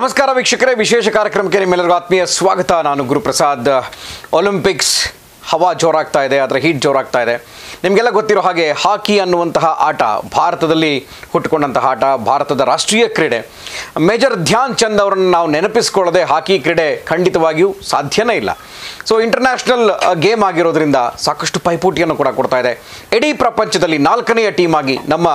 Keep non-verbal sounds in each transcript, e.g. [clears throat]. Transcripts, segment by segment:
ನಮಸ್ಕಾರ ವೀಕ್ಷಕರೇ, ವಿಶೇಷ ಕಾರ್ಯಕ್ರಮಕ್ಕೆ ನಿಮ್ಮೆಲ್ಲರಿಗೂ ಆತ್ಮೀಯ ಸ್ವಾಗತ. ನಾನು ಗುರುಪ್ರಸಾದ್. ಒಲಿಂಪಿಕ್ಸ್ ಹವಾ ಜೋರಾಗ್ತಾ ಇದೆ ಅದರ ಹೀಟ್ ಜೋರಾಗ್ತಾ ಇದೆ. ನಿಮಗೆಲ್ಲ ಗೊತ್ತಿರೋ ಹಾಗೆ ಹಾಕಿ ಅನ್ನುವಂತಹ ಆಟ, ಭಾರತದಲ್ಲಿ ಹುಟ್ಟುಕೊಂಡಂತಹ ಆಟ, ಭಾರತದ ರಾಷ್ಟ್ರೀಯ ಕ್ರೀಡೆ. ಮೇಜರ್ ಧ್ಯಾನ್ ಚಂದ್ ಅವರನ್ನು ನಾವು ನೆನಪಿಸ್ಕೊಳ್ಳದೆ ಹಾಕಿ ಕ್ರೀಡೆ ಖಂಡಿತವಾಗಿಯೂ ಸಾಧ್ಯನೇ ಇಲ್ಲ. ಸೊ ಇಂಟರ್ನ್ಯಾಷನಲ್ ಗೇಮ್ ಆಗಿರೋದ್ರಿಂದ ಸಾಕಷ್ಟು ಪೈಪೋಟಿಯನ್ನು ಕೂಡ ಕೊಡ್ತಾ ಇದೆ. ಇಡೀ ಪ್ರಪಂಚದಲ್ಲಿ ನಾಲ್ಕನೆಯ ಟೀಮ್ ಆಗಿ ನಮ್ಮ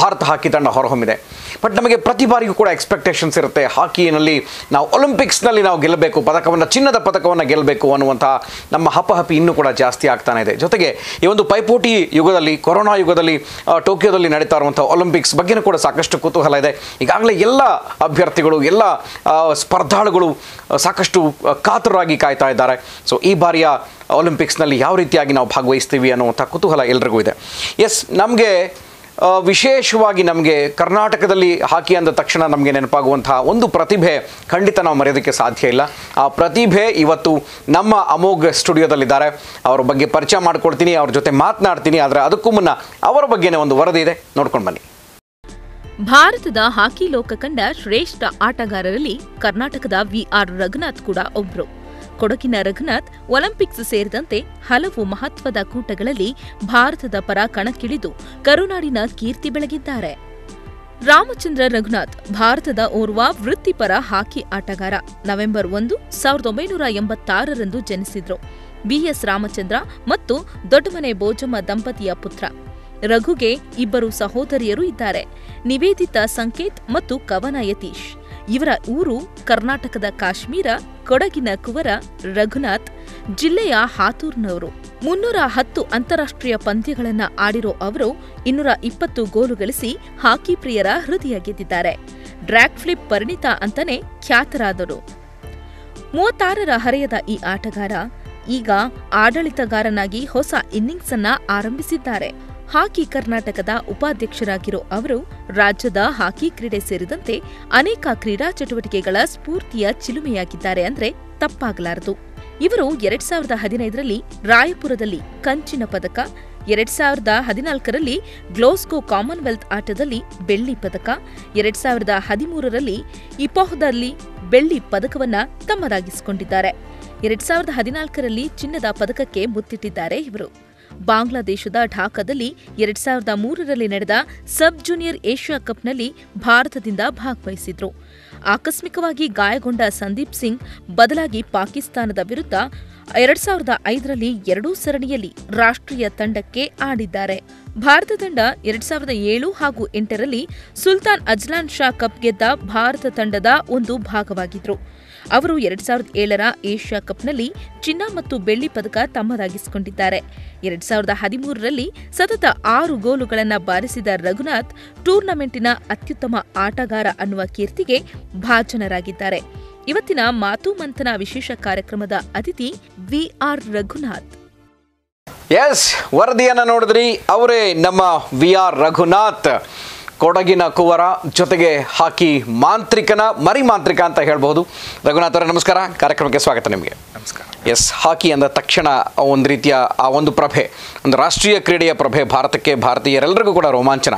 ಭಾರತ ಹಾಕಿ ತಂಡ ಹೊರಹೊಮ್ಮಿದೆ. ಬಟ್ ನಮಗೆ ಪ್ರತಿ ಬಾರಿಗೂ ಕೂಡ ಎಕ್ಸ್ಪೆಕ್ಟೇಷನ್ಸ್ ಇರುತ್ತೆ. ಹಾಕಿನಲ್ಲಿ ನಾವು ಒಲಿಂಪಿಕ್ಸ್ನಲ್ಲಿ ನಾವು ಗೆಲ್ಲಬೇಕು, ಪದಕವನ್ನು, ಚಿನ್ನದ ಪದಕವನ್ನು ಗೆಲ್ಲಬೇಕು ಅನ್ನುವಂತಹ ನಮ್ಮ ಹಪಹಪಿ ಇನ್ನೂ ಕೂಡ ಜಾಸ್ತಿ ಆಗ್ತಾನೆ ಇದೆ. ಜೊತೆಗೆ ಈ ಒಂದು ಪೈಪೋಟಿ ಯುಗದಲ್ಲಿ, ಕೊರೋನಾ ಯುಗದಲ್ಲಿ ಟೋಕಿಯೋದಲ್ಲಿ ನಡೀತಾ ಇರುವಂಥ ಒಲಿಂಪಿಕ್ಸ್ ಬಗ್ಗೆನೂ ಕೂಡ ಸಾಕಷ್ಟು ಕುತೂಹಲ ಇದೆ. ಈಗಾಗಲೇ ಎಲ್ಲ ಅಭ್ಯರ್ಥಿಗಳು, ಎಲ್ಲ ಸ್ಪರ್ಧಾಳುಗಳು ಸಾಕಷ್ಟು ಕಾತರರಾಗಿ ಕಾಯ್ತಾ ಇದ್ದಾರೆ. ಸೊ ಈ ಬಾರಿಯ ಒಲಿಂಪಿಕ್ಸ್ನಲ್ಲಿ ಯಾವ ರೀತಿಯಾಗಿ ನಾವು ಭಾಗವಹಿಸ್ತೀವಿ ಅನ್ನುವಂಥ ಕುತೂಹಲ ಎಲ್ರಿಗೂ ಇದೆ. ಎಸ್ ನಮಗೆ ವಿಶೇಷವಾಗಿ ನಮಗೆ ಕರ್ನಾಟಕದಲ್ಲಿ ಹಾಕಿ ಅಂದ ತಕ್ಷಣ ನಮಗೆ ನೆನಪಾಗುವಂತಹ ಒಂದು ಪ್ರತಿಭೆ ಖಂಡಿತ ನಾವು ಮರೆಯೋದಕ್ಕೆ ಸಾಧ್ಯ ಇಲ್ಲ. ಆ ಪ್ರತಿಭೆ ಇವತ್ತು ನಮ್ಮ ಅಮೋಘ ಸ್ಟುಡಿಯೋದಲ್ಲಿದ್ದಾರೆ. ಅವರ ಬಗ್ಗೆ ಪರಿಚಯ ಮಾಡ್ಕೊಳ್ತೀನಿ ಅವ್ರ ಜೊತೆ ಮಾತನಾಡ್ತೀನಿ, ಆದರೆ ಅದಕ್ಕೂ ಮುನ್ನ ಅವರ ಬಗ್ಗೆನೇ ಒಂದು ವರದಿ ಇದೆ. ನೋಡ್ಕೊಂಡು ಬನ್ನಿ. ಭಾರತದ ಹಾಕಿ ಲೋಕ ಕಂಡ ಶ್ರೇಷ್ಠ ಆಟಗಾರರಲ್ಲಿ ಕರ್ನಾಟಕದ ವಿ ಆರ್ ರಘುನಾಥ್ ಕೂಡ ಒಬ್ರು. ಕೊಡಗಿನ ರಘುನಾಥ್, ಒಲಿಂಪಿಕ್ಸ್ ಸೇರಿದಂತೆ ಹಲವು ಮಹತ್ವದ ಕೂಟಗಳಲ್ಲಿ ಭಾರತದ ಪರ ಕಣಕ್ಕಿಳಿದು ಕರುನಾಡಿನ ಕೀರ್ತಿ ಬೆಳಗಿದ್ದಾರೆ. ರಾಮಚಂದ್ರ ರಘುನಾಥ್ ಭಾರತದ ಓರ್ವ ವೃತ್ತಿಪರ ಹಾಕಿ ಆಟಗಾರ. ನವೆಂಬರ್ ಒಂದು, ಸಾವಿರದ ಒಂಬೈನೂರ ಎಂಬತ್ತಾರರಂದು ಜನಿಸಿದ್ರು. ಬಿಎಸ್ ರಾಮಚಂದ್ರ ಮತ್ತು ದೊಡ್ಡಮನೆ ಬೋಜಮ್ಮ ದಂಪತಿಯ ಪುತ್ರ. ರಘುಗೆ ಇಬ್ಬರು ಸಹೋದರಿಯರು ಇದ್ದಾರೆ. ನಿವೇದಿತಾ ಸಂಕೇತ್ ಮತ್ತು ಕವನ ಯತೀಶ್. ಇವರ ಊರು ಕರ್ನಾಟಕದ ಕಾಶ್ಮೀರ, ಕೊಡಗಿನ ಕುವರ, ರಘುನಾಥ್ ಜಿಲ್ಲೆಯ ಹಾತೂರ್ನವರು. ಮುನ್ನೂರ ಹತ್ತು ಅಂತಾರಾಷ್ಟ್ರೀಯ ಪಂದ್ಯಗಳನ್ನು ಆಡಿರೋ ಅವರು ಇನ್ನೂರ ಇಪ್ಪತ್ತು ಗೋಲು ಗಳಿಸಿ ಹಾಕಿ ಪ್ರಿಯರ ಹೃದಯ ಗೆದ್ದಿದ್ದಾರೆ ಡ್ರ್ಯಾಗ್ ಫ್ಲಿಪ್ ಪರಿಣಿತ ಅಂತಾನೆ ಖ್ಯಾತರಾದರು ಮೂವತ್ತಾರರ ಹರೆಯದ ಈ ಆಟಗಾರ ಈಗ ಆಡಳಿತಗಾರನಾಗಿ ಹೊಸ ಇನ್ನಿಂಗ್ಸ್ ಅನ್ನ ಆರಂಭಿಸಿದ್ದಾರೆ. ಹಾಕಿ ಕರ್ನಾಟಕದ ಉಪಾಧ್ಯಕ್ಷರಾಗಿರೋ ಅವರು ರಾಜ್ಯದ ಹಾಕಿ ಕ್ರೀಡೆ ಸೇರಿದಂತೆ ಅನೇಕ ಕ್ರೀಡಾ ಚಟುವಟಿಕೆಗಳ ಸ್ಫೂರ್ತಿಯ ಚಿಲುಮೆಯಾಗಿದ್ದಾರೆ ಅಂದ್ರೆ ತಪ್ಪಾಗಲಾರದು. ಇವರು ಎರಡ್ ಸಾವಿರದ ಹದಿನೈದರಲ್ಲಿ ರಾಯಪುರದಲ್ಲಿ ಕಂಚಿನ ಪದಕ, ಎರಡ್ ಸಾವಿರದ ಹದಿನಾಲ್ಕರಲ್ಲಿ ಗ್ಲೋಸ್ಗೋ ಕಾಮನ್ವೆಲ್ತ್ ಆಟದಲ್ಲಿ ಬೆಳ್ಳಿ ಪದಕ, ಎರಡ್ ಸಾವಿರದ ಹದಿಮೂರರಲ್ಲಿ ಇಪೋಹದಲ್ಲಿ ಬೆಳ್ಳಿ ಪದಕವನ್ನ ತಮ್ಮದಾಗಿಸಿಕೊಂಡಿದ್ದಾರೆ. ಎರಡ್ ಸಾವಿರದ ಹದಿನಾಲ್ಕರಲ್ಲಿ ಚಿನ್ನದ ಪದಕಕ್ಕೆ ಮುತ್ತಿಟ್ಟಿದ್ದಾರೆ ಇವರು. ಬಾಂಗ್ಲಾದೇಶದ ಢಾಕಾದಲ್ಲಿ ಎರಡ್ ಸಾವಿರದ ಮೂರರಲ್ಲಿ ನಡೆದ ಸಬ್ ಜೂನಿಯರ್ ಏಷ್ಯಾ ಕಪ್ನಲ್ಲಿ ಭಾರತದಿಂದ ಭಾಗವಹಿಸಿದ್ರು. ಆಕಸ್ಮಿಕವಾಗಿ ಗಾಯಗೊಂಡ ಸಂದೀಪ್ ಸಿಂಗ್ ಬದಲಾಗಿ ಪಾಕಿಸ್ತಾನದ ವಿರುದ್ಧ ಎರಡ್ ಸಾವಿರದ ಐದರಲ್ಲಿ ಎರಡೂ ಸರಣಿಯಲ್ಲಿ ರಾಷ್ಟ್ರೀಯ ತಂಡಕ್ಕೆ ಆಡಿದ್ದಾರೆ. ಭಾರತ ತಂಡ ಎರಡ್ ಸಾವಿರದ ಏಳು ಹಾಗೂ ಎಂಟರಲ್ಲಿ ಸುಲ್ತಾನ್ ಅಜ್ಲಾನ್ ಶಾ ಕಪ್ ಗೆದ್ದ ಭಾರತ ತಂಡದ ಒಂದು ಭಾಗವಾಗಿದ್ರು. ಅವರು ಎರಡ್ ಸಾವಿರದ ಏಳರ ಏಷ್ಯಾ ಕಪ್ನಲ್ಲಿ ಚಿನ್ನ ಮತ್ತು ಬೆಳ್ಳಿ ಪದಕ ತಮ್ಮದಾಗಿಸಿಕೊಂಡಿದ್ದಾರೆ. ಎರಡ್ ಸಾವಿರದ ಹದಿಮೂರರಲ್ಲಿ ಸತತ ಆರು ಗೋಲುಗಳನ್ನು ಬಾರಿಸಿದ ರಘುನಾಥ್ ಟೂರ್ನಮೆಂಟಿನ ಅತ್ಯುತ್ತಮ ಆಟಗಾರ ಅನ್ನುವ ಕೀರ್ತಿಗೆ ಭಾಜನರಾಗಿದ್ದಾರೆ. ಇವತ್ತಿನ ಮಾತು ಮಂಥನ ವಿಶೇಷ ಕಾರ್ಯಕ್ರಮದ ಅತಿಥಿ ವಿಆರ್ ರಘುನಾಥ್. ಎಸ್ ವರದಿಯನ್ನು ನೋಡಿದ್ರಿ, ಅವರೇ ನಮ್ಮ ವಿ ಆರ್ ರಘುನಾಥ್. ಕೊಡಗಿನ ಕುವರ ಜೊತೆಗೆ ಹಾಕಿ ಮಾಂತ್ರಿಕನ ಮರಿ ಮಾಂತ್ರಿಕ ಅಂತ ಹೇಳ್ಬೋದು ರಘುನಾಥ್ ಅವರೇ ನಮಸ್ಕಾರ. ಕಾರ್ಯಕ್ರಮಕ್ಕೆ ಸ್ವಾಗತ ನಿಮಗೆ. ನಮಸ್ಕಾರ. ಎಸ್ ಹಾಕಿ ಅಂದ ತಕ್ಷಣ ಒಂದು ರೀತಿಯ ಆ ಒಂದು ಪ್ರಭೆ ಒಂದು ರಾಷ್ಟ್ರೀಯ ಕ್ರೀಡೆಯ ಪ್ರಭೆ ಭಾರತಕ್ಕೆ ಭಾರತೀಯರೆಲ್ಲರಿಗೂ ಕೂಡ ರೋಮಾಂಚನ.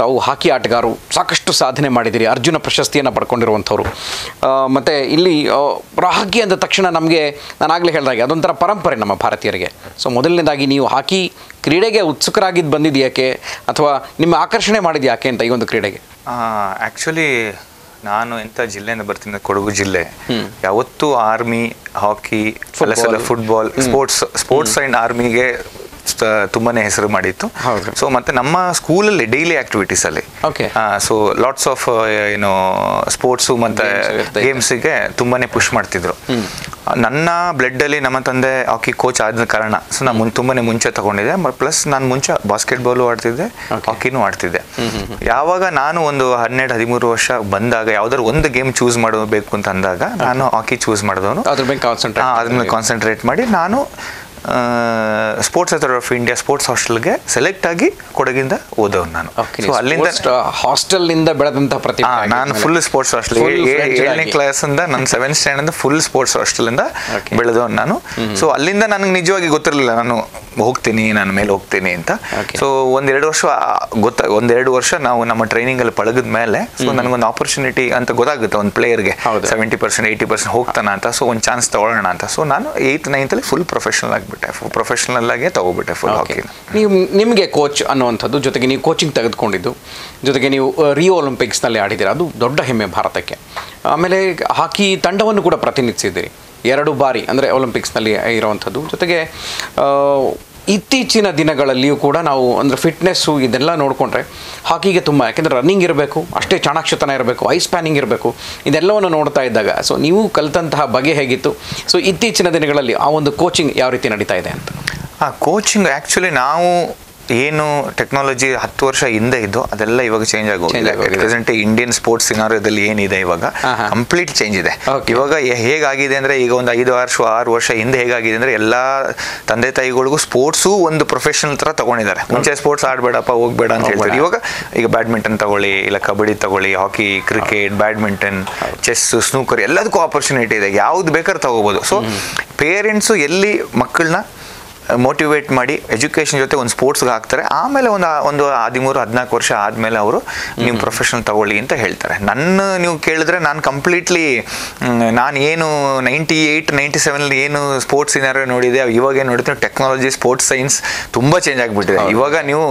ತಾವು ಹಾಕಿ ಆಟಗಾರರು ಸಾಕಷ್ಟು ಸಾಧನೆ ಮಾಡಿದ್ದೀರಿ ಅರ್ಜುನ ಪ್ರಶಸ್ತಿಯನ್ನು ಪಡ್ಕೊಂಡಿರುವಂಥವ್ರು. ಮತ್ತು ಇಲ್ಲಿ ಹಾಕಿ ಅಂದ ತಕ್ಷಣ ನಮಗೆ ನಾನು ಆಗಲೇ ಹೇಳಿದಾಗೆ ಅದೊಂಥರ ಪರಂಪರೆ ನಮ್ಮ ಭಾರತೀಯರಿಗೆ. ಸೊ ಮೊದಲನೇದಾಗಿ ನೀವು ಹಾಕಿ ಕ್ರೀಡೆಗೆ ಉತ್ಸುಕರಾಗಿದ್ದು ಬಂದಿದ್ದು ಯಾಕೆ ಅಥವಾ ನಿಮ್ಮ ಆಕರ್ಷಣೆ ಮಾಡಿದ್ದು ಯಾಕೆ ಅಂತ ಈ ಒಂದು ಕ್ರೀಡೆಗೆ? ಆ್ಯಕ್ಚುಲಿ ನಾನು ಎಂಥ ಜಿಲ್ಲೆಯಿಂದ ಬರ್ತೀನಿ ಕೊಡಗು ಜಿಲ್ಲೆ. ಯಾವತ್ತೂ army hockey football sports sports and ಆರ್ಮಿಗೆ ತುಂಬಾನೇ ಹೆಸರು ಮಾಡಿತ್ತು. ಸೊ ಮತ್ತೆ ನಮ್ಮ ಸ್ಕೂಲಲ್ಲಿ ಡೈಲಿ ಆಕ್ಟಿವಿಟೀಸ್ ಅಲ್ಲಿ. ಸೊ ಲಾಟ್ಸ್ ಆಫ್ ಏನು ಸ್ಪೋರ್ಟ್ಸು ಮತ್ತೆ ಗೇಮ್ಸಿಗೆ ತುಂಬಾನೇ ಪುಷ್ ಮಾಡ್ತಿದ್ರು. ನನ್ನ ಬ್ಲಡ್ ಅಲ್ಲಿ ನಮ್ಮ ತಂದೆ ಹಾಕಿ ಕೋಚ್ ಆದ ಕಾರಣ. ಸೊ ನಾನು ತುಂಬಾನೇ ಮುಂಚೆ ತಗೊಂಡಿದ್ದೆ. ಪ್ಲಸ್ ನಾನು ಮುಂಚೆ ಬಾಸ್ಕೆಟ್ ಬಾಲು ಆಡ್ತಿದ್ದೆ ಹಾಕಿನೂ ಆಡ್ತಿದ್ದೆ. ಯಾವಾಗ ನಾನು ಒಂದು ಹನ್ನೆರಡು ಹದಿಮೂರು ವರ್ಷ ಬಂದಾಗ ಯಾವ್ದಾದ್ರು ಒಂದು ಗೇಮ್ ಚೂಸ್ ಮಾಡಬೇಕು ಅಂತ ಅಂದಾಗ ನಾನು ಹಾಕಿ ಚೂಸ್ ಮಾಡಿದವನು. ಅದ್ರ ಮೇಲೆ ಕಾನ್ಸಂಟ್ರೇಟ್ ಮಾಡಿ ನಾನು sports authority of India sports ಹಾಸ್ಟೆಲ್ಗೆ select ಆಗಿ ಕೊಡಗಿಂದ ಓದೋನು ನಾನು. ಸೊ ಅಲ್ಲಿಂದ ಹಾಸ್ಟೆಲ್ನಿಂದ ಬೆಳೆದಂತ ಪ್ರತಿಭೆ ನಾನು ಫುಲ್ ಸ್ಪೋರ್ಟ್ಸ್ ಹಾಸ್ಟೆಲ್ ಏಳನೇ ಆಗಿ. ಕ್ಲಾಸ್ ಇಂದ ನನ್ನ seventh standard full sports hostel ಇಂದ ಬೆಳೆದವ್ ಬೆಳೆದವನು ನಾನು. ಸೊ ಅಲ್ಲಿಂದ ನನಗೆ ನಿಜವಾಗಿ ಗೊತ್ತಿರಲಿಲ್ಲ. ನಾನು ಹೋಗ್ತೀನಿ ನಾನು ಮೇಲೆ ಹೋಗ್ತೀನಿ ಅಂತ. ಸೊ ಒಂದೆರಡು ವರ್ಷ ಗೊತ್ತ ಒಂದೆರಡು ವರ್ಷ ನಾವು ನಮ್ಮ ಟ್ರೈನಿಂಗ್ ಅಲ್ಲಿ ಪಳಗದ ಮೇಲೆ ಸೊ ನನಗೊಂದು ಆಪರ್ಚುನಿಟಿ ಅಂತ ಗೊತ್ತಾಗುತ್ತೆ ಒಂದು ಪ್ಲೇಯರ್ಗೆ. ಸೆವೆಂಟಿ ಪರ್ಸೆಂಟ್ ಏಯ್ಟಿ ಪರ್ಸೆಂಟ್ ಹೋಗ್ತಾನ ಅಂತ ಸೊ ಒಂದು ಚಾನ್ಸ್ ತಗೊಳ್ಳೋಣ ಅಂತ. ಸೊ ನಾನು ಏಯ್ತ್ ನೈನ್ತಲ್ಲಿ ಫುಲ್ ಪ್ರೊಫೆಷನಲ್ ಆಗಿಬಿಟ್ಟೆ ಪ್ರೊಫೆಷನಲ್ ಆಗೇ ತಗೋಬಿಟ್ಟೆ ಫುಲ್ ಹಾಕಿ ಹಾಕಿನ ನೀವು ನಿಮಗೆ ಕೋಚ್ ಅನ್ನುವಂಥದ್ದು ಜೊತೆಗೆ ನೀವು ಕೋಚಿಂಗ್ ತೆಗೆದುಕೊಂಡಿದ್ದು ಜೊತೆಗೆ ನೀವು ರಿಯೋ ಒಲಿಂಪಿಕ್ಸ್ನಲ್ಲಿ ಆಡಿದ್ದೀರಾ? ಅದು ದೊಡ್ಡ ಹೆಮ್ಮೆ ಭಾರತಕ್ಕೆ. ಆಮೇಲೆ ಹಾಕಿ ತಂಡವನ್ನು ಕೂಡ ಪ್ರತಿನಿಧಿಸಿದ್ದೀರಿ. ಎರಡು ಬಾರಿ ಅಂದರೆ ಒಲಿಂಪಿಕ್ಸ್ನಲ್ಲಿ ಇರುವಂಥದ್ದು. ಜೊತೆಗೆ ಇತ್ತೀಚಿನ ದಿನಗಳಲ್ಲಿಯೂ ಕೂಡ ನಾವು ಅಂದರೆ ಫಿಟ್ನೆಸ್ಸು ಇದೆಲ್ಲ ನೋಡಿಕೊಂಡ್ರೆ ಹಾಕಿಗೆ ತುಂಬ, ಯಾಕೆಂದರೆ ರನ್ನಿಂಗ್ ಇರಬೇಕು, ಅಷ್ಟೇ ಚಾಣಾಕ್ಷತನ ಇರಬೇಕು ಐಸ್ ಪ್ಯಾನಿಂಗ್ ಇರಬೇಕು, ಇದೆಲ್ಲವನ್ನು ನೋಡ್ತಾ ಇದ್ದಾಗ ಸೊ ನೀವು ಕಲಿತಂತಹ ಬಗೆ ಹೇಗಿತ್ತು? ಸೊ ಇತ್ತೀಚಿನ ದಿನಗಳಲ್ಲಿ ಆ ಒಂದು ಕೋಚಿಂಗ್ ಯಾವ ರೀತಿ ನಡೀತಾ ಇದೆ ಅಂತ? ಆ ಕೋಚಿಂಗ್ ಆ್ಯಕ್ಚುಲಿ ನಾವು ಏನು ಟೆಕ್ನಾಲಜಿ ಹತ್ತು ವರ್ಷ ಹಿಂದೆ ಇದ್ದು ಅದೆಲ್ಲ ಇವಾಗ ಚೇಂಜ್ ಆಗೋಗಿದೆ. ಪ್ರೆಸೆಂಟ್ ಇಂಡಿಯನ್ ಸ್ಪೋರ್ಟ್ಸ್ ಸಿನಾರಿಯೋದಲ್ಲಿ ಏನಿದೆ ಇವಾಗ. ಕಂಪ್ಲೀಟ್ ಚೇಂಜ್ ಇದೆ. ಇವಾಗ ಹೇಗಾಗಿದೆ ಅಂದ್ರೆ ಈಗ ಒಂದು ಐದು ವರ್ಷ ಆರು ವರ್ಷ ಹಿಂದೆ ಹೇಗಾಗಿದೆ ಅಂದ್ರೆ ಎಲ್ಲಾ ತಂದೆ ತಾಯಿಗಳಿಗೂ ಸ್ಪೋರ್ಟ್ಸು ಒಂದು ಪ್ರೊಫೆಷನಲ್ ತರ ತಗೊಂಡಿದ್ದಾರೆ. ಮುಂಚೆ ಸ್ಪೋರ್ಟ್ಸ್ ಆಡ್ಬೇಡಪ್ಪ ಹೋಗ್ಬೇಡ ಅಂತ ಹೇಳ್ತಾರೆ. ಇವಾಗ ಈಗ ಬ್ಯಾಡ್ಮಿಂಟನ್ ತಗೊಳ್ಳಿ ಇಲ್ಲ ಕಬಡ್ಡಿ ತಗೊಳ್ಳಿ hockey cricket badminton chess snooker ಎಲ್ಲದಕ್ಕೂ ಆಪರ್ಚುನಿಟಿ ಇದೆ. ಯಾವ್ದು ಬೇಕಾದ್ರೆ ತಗೋಬಹುದು ಸೊ ಪೇರೆಂಟ್ಸು ಎಲ್ಲಿ ಮಕ್ಕಳನ್ನ ಮೋಟಿವೇಟ್ ಮಾಡಿ ಎಜುಕೇಷನ್ ಜೊತೆ ಒಂದು ಸ್ಪೋರ್ಟ್ಸ್ಗೆ ಹಾಕ್ತಾರೆ. ಆಮೇಲೆ ಒಂದು ಒಂದು ಹದಿಮೂರು ಹದಿನಾಲ್ಕು ವರ್ಷ ಆದಮೇಲೆ ಅವರು ನೀವು ಪ್ರೊಫೆಷನಲ್ ತಗೊಳ್ಳಿ ಅಂತ ಹೇಳ್ತಾರೆ. ನನ್ನ ನೀವು ಕೇಳಿದ್ರೆ ನಾನು ಕಂಪ್ಲೀಟ್ಲಿ ನಾನು ಏನು ನೈಂಟಿ ಏಯ್ಟ್ ನೈಂಟಿ ಸೆವೆನಲ್ಲಿ ಏನು ಸ್ಪೋರ್ಟ್ಸ್ ಏನಾರು ನೋಡಿದೆ ಇವಾಗ ಏನು ನೋಡಿದ್ರೆ ಟೆಕ್ನಾಲಜಿ ಸ್ಪೋರ್ಟ್ಸ್ ಸೈನ್ಸ್ ತುಂಬ ಚೇಂಜ್ ಆಗಿಬಿಟ್ಟಿದೆ. ಇವಾಗ ನೀವು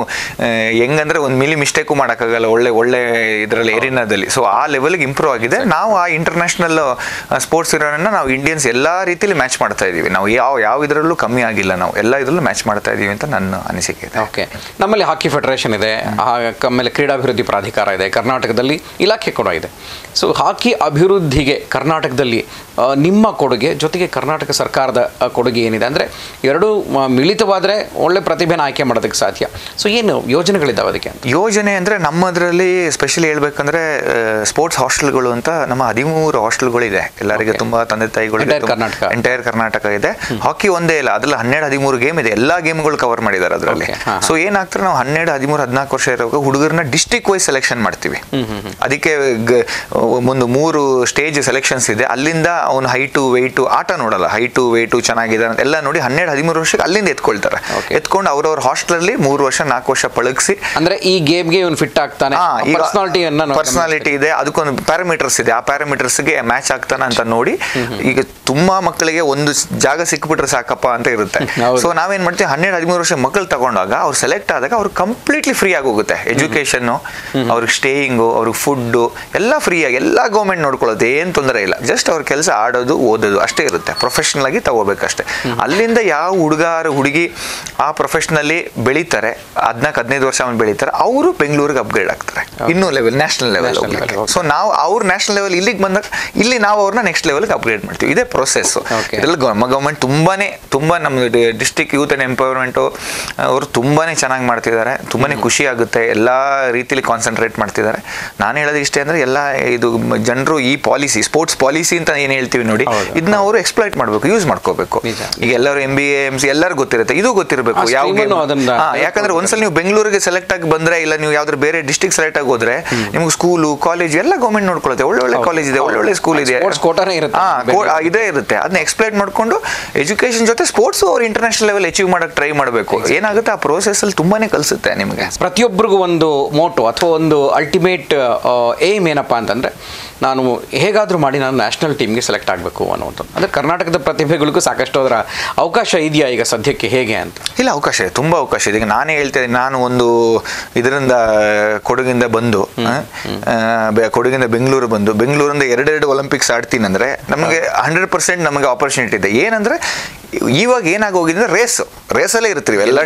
ಹೆಂಗಂದ್ರೆ ಒಂದು ಮಿಲಿ ಮಿಸ್ಟೇಕು ಮಾಡೋಕ್ಕಾಗಲ್ಲ ಒಳ್ಳೆ ಒಳ್ಳೆ ಇದರಲ್ಲಿ ಏರಿನಾದಲ್ಲಿ. ಸೊ ಆ ಲೆವೆಲ್ಗೆ ಇಂಪ್ರೂವ್ ಆಗಿದೆ. ನಾವು ಆ ಇಂಟರ್ನ್ಯಾಷನಲ್ ಸ್ಪೋರ್ಟ್ಸ್ ಇರೋನನ್ನು ನಾವು ಇಂಡಿಯನ್ಸ್ ಎಲ್ಲ ರೀತಿಯಲ್ಲಿ ಮ್ಯಾಚ್ ಮಾಡ್ತಾ ಇದ್ದೀವಿ ನಾವು ಯಾವ ಯಾವ ಇದರಲ್ಲೂ ಕಮ್ಮಿ ಆಗಿಲ್ಲ ನಾವು. ಎಲ್ಲ ಇದರಲ್ಲೂ ಮ್ಯಾಚ್ ಮಾಡ್ತಾ ಇದೀವಿ ಅಂತ ನನ್ನ ಅನಿಸಿಕೆ ಇದೆ. ಓಕೆ ನಮ್ಮಲ್ಲಿ ಹಾಕಿ ಫೆಡರೇಷನ್ ಇದೆ. ಆಮೇಲೆ ಕ್ರೀಡಾಭಿವೃದ್ಧಿ ಪ್ರಾಧಿಕಾರ ಇದೆ. ಕರ್ನಾಟಕದಲ್ಲಿ ಇಲಾಖೆ ಕೂಡ ಇದೆ. ಸೊ ಹಾಕಿ ಅಭಿವೃದ್ಧಿಗೆ ಕರ್ನಾಟಕದಲ್ಲಿ ನಿಮ್ಮ ಕೊಡುಗೆ ಜೊತೆಗೆ ಕರ್ನಾಟಕ ಸರ್ಕಾರದ ಕೊಡುಗೆ ಏನಿದೆ ಅಂದರೆ ಎರಡೂ ಮಿಳಿತವಾದರೆ ಒಳ್ಳೆ ಪ್ರತಿಭೆನ ಆಯ್ಕೆ ಮಾಡೋದಕ್ಕೆ ಸಾಧ್ಯ. ಸೊ ಏನು ಯೋಜನೆಗಳಿದ್ದಾವೆ ಅದಕ್ಕೆ ಯೋಜನೆ ಅಂದರೆ ನಮ್ಮದರಲ್ಲಿ ಸ್ಪೆಷಲಿ ಹೇಳ್ಬೇಕಂದ್ರೆ ಸ್ಪೋರ್ಟ್ಸ್ ಹಾಸ್ಟೆಲ್ಗಳು ಅಂತ ನಮ್ಮ ಹದಿಮೂರು ಹಾಸ್ಟೆಲ್ಗಳಿದೆ ಎಲ್ಲರಿಗೆ ತುಂಬ ತಂದೆ ತಾಯಿಗಳು ಕರ್ನಾಟಕ. ಎಂಟೈರ್ ಕರ್ನಾಟಕ ಇದೆ. ಹಾಕಿ ಒಂದೇ ಇಲ್ಲ. ಅದರಲ್ಲಿ ಹನ್ನೆರಡು ಹದಿಮೂರು ಗೇಮ್ ಇದೆ. ಎಲ್ಲಾ ಗೇಮ್ಗಳು ಕವರ್ ಮಾಡಿದ್ದಾರೆ ಅದರಲ್ಲಿ. ಸೊ ಏನಾಗ್ತಾರೆ ನಾವು ಹನ್ನೆರಡು ಹದಿಮೂರು ಹದಿನಾಲ್ಕು ವರ್ಷ ಇರುವಾಗ ಹುಡುಗರನ್ನ ಡಿಸ್ಟಿಕ್ ವೈಸ್ ಸೆಲೆಕ್ಷನ್ ಮಾಡ್ತೀವಿ. ಅದಕ್ಕೆ ಒಂದು ಮೂರು ಸ್ಟೇಜ್ ಸೆಲೆಕ್ಷನ್ಸ್ ಇದೆ. ಅಲ್ಲಿಂದ ಅವನು ಹೈಟು ವೆಯ್ಟು ಆಟ ನೋಡಲ್ಲ. ಹೈಟು ವೆಯ್ಟು ಚೆನ್ನಾಗಿದೆ ಅಂತ ಎಲ್ಲ ನೋಡಿ ಹನ್ನೆರಡು ಹದಿಮೂರು ವರ್ಷಕ್ಕೆ ಅಲ್ಲಿಂದ ಎತ್ಕೊಳ್ತಾರೆ. ಎತ್ಕೊಂಡು ಅವ್ರವ್ರ ಹಾಸ್ಟೆಲಲ್ಲಿ ಮೂರು ವರ್ಷ ನಾಲ್ಕು ವರ್ಷ ಪಳಗಿಸಿ. ಅಂದ್ರೆ ಈ ಗೇಮ್ಗೆ ಇವನು ಫಿಟ್ ಆಗ್ತಾನೆ. ಪರ್ಸನಾಲಿಟಿ ಇದೆ. ಅದಕ್ಕೊಂದು ಪ್ಯಾರಾಮೀಟರ್ಸ್ ಇದೆ. ಆ ಪ್ಯಾರಾಮೀಟರ್ಸ್ಗೆ ಮ್ಯಾಚ್ ಆಗ್ತಾನ ಅಂತ ನೋಡಿ ಈಗ ತುಂಬಾ ಮಕ್ಕಳಿಗೆ ಒಂದು ಜಾಗ ಸಿಕ್ಬಿಟ್ರೆ ಸಾಕಪ್ಪ ಅಂತ ಇರುತ್ತೆ. ಸೊ ನಾವೇನ್ ಮಾಡ್ತೀವಿ? ಹನ್ನೆರಡು ಹದಿಮೂರು ವರ್ಷ ಮಕ್ಕಳು ತಗೊಂಡಾಗ ಅವ್ರು ಸೆಲೆಕ್ಟ್ ಆದಾಗ ಅವ್ರು ಕಂಪ್ಲೀಟ್ಲಿ ಫ್ರೀ ಆಗಿ ಹೋಗುತ್ತೆ. ಎಜುಕೇಶನ್ ಅವ್ರಿಗೆ ಸ್ಟೇಯಿಂಗು ಅವ್ರಿಗೆ ಫುಡ್ಡು ಎಲ್ಲ ಫ್ರೀ ಆಗಿ ಎಲ್ಲ ಗೌರ್ಮೆಂಟ್ ನೋಡ್ಕೊಳ್ಳೋದು ಏನು ತೊಂದರೆ ಇಲ್ಲ. ಜಸ್ಟ್ ಅವ್ರ ಕೆಲಸ ಆಡೋದು ಓದೋದು ಅಷ್ಟೇ ಇರುತ್ತೆ. ಪ್ರೊಫೆಷನಲ್ ಆಗಿ ತಗೋಬೇಕಷ್ಟೇ. ಅಲ್ಲಿಂದ ಯಾವ ಹುಡುಗಾರ ಹುಡುಗಿ ಆ ಪ್ರೊಫೆಷನಲ್ಲಿ ಬೆಳೀತಾರೆ ಹದಿನಾಲ್ಕು ಹದಿನೈದು ವರ್ಷ ಅವ್ನು ಬೆಳೀತಾರೆ ಅವರು ಬೆಂಗಳೂರಿಗೆ ಅಪ್ಗ್ರೇಡ್ ಆಗ್ತಾರೆ. ಇನ್ನೂ ಲೆವೆಲ್ ನ್ಯಾಷನಲ್ ಲೆವೆಲ್. ಸೊ ನಾವು ಅವ್ರ ನ್ಯಾಷನಲ್ ಲೆವೆಲ್ ಇಲ್ಲಿಗೆ ಬಂದಾಗ ಇಲ್ಲಿ ನಾವು ಅವ್ರನ್ನ ನೆಕ್ಸ್ಟ್ ಲೆವೆಲ್ಗೆ ಅಪ್ಗ್ರೇಡ್ ಮಾಡ್ತೀವಿ. ಇದೇ ಪ್ರೊಸೆಸ್. ಇದರಲ್ಲಿ ನಮ್ಮ ಗೌರ್ಮೆಂಟ್ ತುಂಬಾನೇ ತುಂಬಾ ನಮ್ಮ ಡಿಸ್ಟಿಕ್ ಯೂತ್ ಅಂಡ್ ಎಂಪವರ್ಮೆಂಟು ಅವರು ತುಂಬಾನೇ ಚೆನ್ನಾಗಿ ಮಾಡ್ತಿದ್ದಾರೆ ತುಂಬಾನೇ ಖುಷಿ ಆಗುತ್ತೆ ಎಲ್ಲ ರೀತಿಲಿ ಕಾನ್ಸಂಟ್ರೇಟ್ ಮಾಡ್ತಿದ್ದಾರೆ. ನಾನು ಹೇಳೋದು ಇಷ್ಟೇ ಅಂದ್ರೆ ಎಲ್ಲ ಇದು ಜನರು ಈ ಪಾಲಿಸಿ ಸ್ಪೋರ್ಟ್ಸ್ ಪಾಲಿಸಿ ಅಂತ ಏನು ಹೇಳ್ತೀವಿ ನೋಡಿ ಇದನ್ನ ಅವರು ಎಕ್ಸ್ಪ್ಲೈಟ್ ಮಾಡಬೇಕು ಯೂಸ್ ಮಾಡ್ಕೋಬೇಕು. ಈಗ ಎಲ್ಲರೂ M B A M C ಎಲ್ಲರೂ ಗೊತ್ತಿರುತ್ತೆ ಇದು ಗೊತ್ತಿರಬೇಕು ಯಾವ ಯಾಕಂದ್ರೆ ಒಂದ್ಸಲ ನೀವು ಬೆಂಗಳೂರಿಗೆ ಸೆಲೆಕ್ಟ್ ಆಗಿ ಬಂದ್ರೆ ಇಲ್ಲ ನೀವು ಯಾವ್ದಾದ್ರು ಬೇರೆ ಡಿಸ್ಟಿಕ್ ಸೆಲೆಕ್ಟ್ ಆಗಿ ಹೋದ್ರೆ ನಿಮ್ಗೆ ಸ್ಕೂಲು ಕಾಲೇಜ್ ಎಲ್ಲ ಗೌರ್ಮೆಂಟ್ ನೋಡ್ಕೊಳ್ಳುತ್ತೆ ಒಳ್ಳೆ ಒಳ್ಳೆ. ಕಾಲೇಜ್ ಇದೆ ಒಳ್ಳೆ ಒಳ್ಳೆ ಸ್ಕೂಲ್ ಇದೆ. ಇರುತ್ತೆ. ಹಾ, ಇದೇ ಇರುತ್ತೆ. ಅದನ್ನ ಎಕ್ಸ್ಪ್ಲೈನ್ ಮಾಡ್ಕೊಂಡು ಎಜುಕೇಶನ್ ಜೊತೆ ಸ್ಪೋರ್ಟ್ಸ್ ಅವ್ರು ಇಂಟರ್ನ್ಯಾಷನಲ್ ಲೆವೆಲ್ ಅಚೀವ್ ಮಾಡಕ್ ಟ್ರೈ ಮಾಡಬೇಕು. ಏನಾಗುತ್ತೆ ಆ ಪ್ರೋಸೆಸ್ ಅಲ್ಲಿ ತುಂಬಾನೇ ಕಲಿಸುತ್ತೆ ನಿಮಗೆ. ಪ್ರತಿಯೊಬ್ಬರಿಗೂ ಒಂದು ಮೋಟೋ ಅಥವಾ ಒಂದು ಅಲ್ಟಿಮೇಟ್ ಏಮ್ ಏನಪ್ಪ ಅಂತಂದರೆ ನಾನು ಹೇಗಾದರೂ ಮಾಡಿ ನಾನು ನ್ಯಾಷನಲ್ ಟೀಮ್ಗೆ ಸೆಲೆಕ್ಟ್ ಆಗಬೇಕು ಅನ್ನೋದು ಅಂದರೆ ಕರ್ನಾಟಕದ ಪ್ರತಿಭೆಗಳಿಗೂ ಸಾಕಷ್ಟು ಅದರ ಅವಕಾಶ ಇದೆಯಾ ಈಗ ಸದ್ಯಕ್ಕೆ ಹೇಗೆ ಅಂತ? ಇಲ್ಲ ಅವಕಾಶ ಇದೆ ತುಂಬಾ ಅವಕಾಶ ಇದೆ. ಈಗ ನಾನೇ ಹೇಳ್ತೇನೆ ನಾನು ಒಂದು ಇದರಿಂದ ಕೊಡಗಿಂದ ಬಂದು ಕೊಡಗಿಂದ ಬೆಂಗಳೂರು ಬಂದು ಬೆಂಗಳೂರಿಂದ ಎರಡೆರಡು ಒಲಿಂಪಿಕ್ಸ್ ಆಡ್ತೀನಿ ಅಂದ್ರೆ ನಮಗೆ ಹಂಡ್ರೆಡ್ ಪರ್ಸೆಂಟ್ ನಮಗೆ ಆಪರ್ಚುನಿಟಿ ಇದೆ. ಏನಂದ್ರೆ ಇವಾಗ ಏನಾಗೋಗಿದೆ ರೇಸ್ ರೇಸಲ್ಲೇ ಇರ್ತೀವಿ ಎಲ್ಲ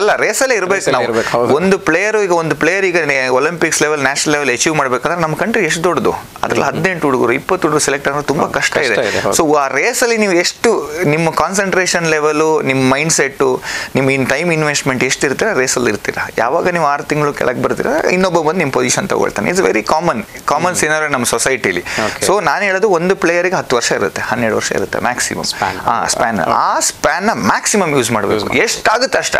ಅಲ್ಲ. ರೇಸಲ್ಲೇ ಇರಬೇಕು ನಾವು. ಒಂದು ಪ್ಲೇಯರ್ ಈಗ ಒಂದು ಪ್ಲೇಯರ್ ಈಗ Olympics level national level achieve ಮಾಡ್ಬೇಕಂದ್ರೆ ನಮ್ಮ ಕಂಟ್ರಿ ಎಷ್ಟು ದೊಡ್ಡದು? ಅದ್ರಲ್ಲಿ ಹದಿನೆಂಟು ಹುಡುಗರು ಇಪ್ಪತ್ತು ಹುಡುಗರು ಸೆಲೆಕ್ಟ್ ಆಗೋದು ತುಂಬಾ ಕಷ್ಟ ಇದೆ. ಸೊ ಆ ರೇಸಲ್ಲಿ ನೀವು ಎಷ್ಟು ನಿಮ್ಮ ಕಾನ್ಸಂಟ್ರೇಷನ್ ಲೆವೆಲು ನಿಮ್ಮ ಮೈಂಡ್ ಸೆಟ್ಟು ನಿಮ್ಮ ಇನ್ ಟೈಮ್ ಇನ್ವೆಸ್ಟ್ಮೆಂಟ್ ಎಷ್ಟು ಇರ್ತೀರ ರೇಸಲ್ಲಿ ಇರ್ತೀರಾ. ಯಾವಾಗ ನೀವು ಆರು ತಿಂಗಳು ಕೆಳಗೆ ಬರ್ತೀರಾ ಇನ್ನೊಬ್ಬ ಬಂದು ನಿಮ್ಮ position ತಗೊಳ್ತಾನೆ. It's very common common scenario ನಮ್ಮ ಸೊಸೈಟಿಲಿ. ಸೊ ನಾನು ಹೇಳೋದು ಒಂದು ಪ್ಲೇಯರಿಗೆ ಹತ್ತು ವರ್ಷ ಇರುತ್ತೆ ಹನ್ನೆರಡು ವರ್ಷ ಇರುತ್ತೆ ಮ್ಯಾಕ್ಸಿಮಮ್. ಹಾಂ ಸ್ಪ್ಯಾನ್ ಆ ಸ್ಪ್ಯಾನ್ನ ಮ್ಯಾಕ್ಸಿಮಮ್ ಯೂಸ್ ಮಾಡಬೇಕು. ಎಷ್ಟಾಗುತ್ತೆ ಅಷ್ಟು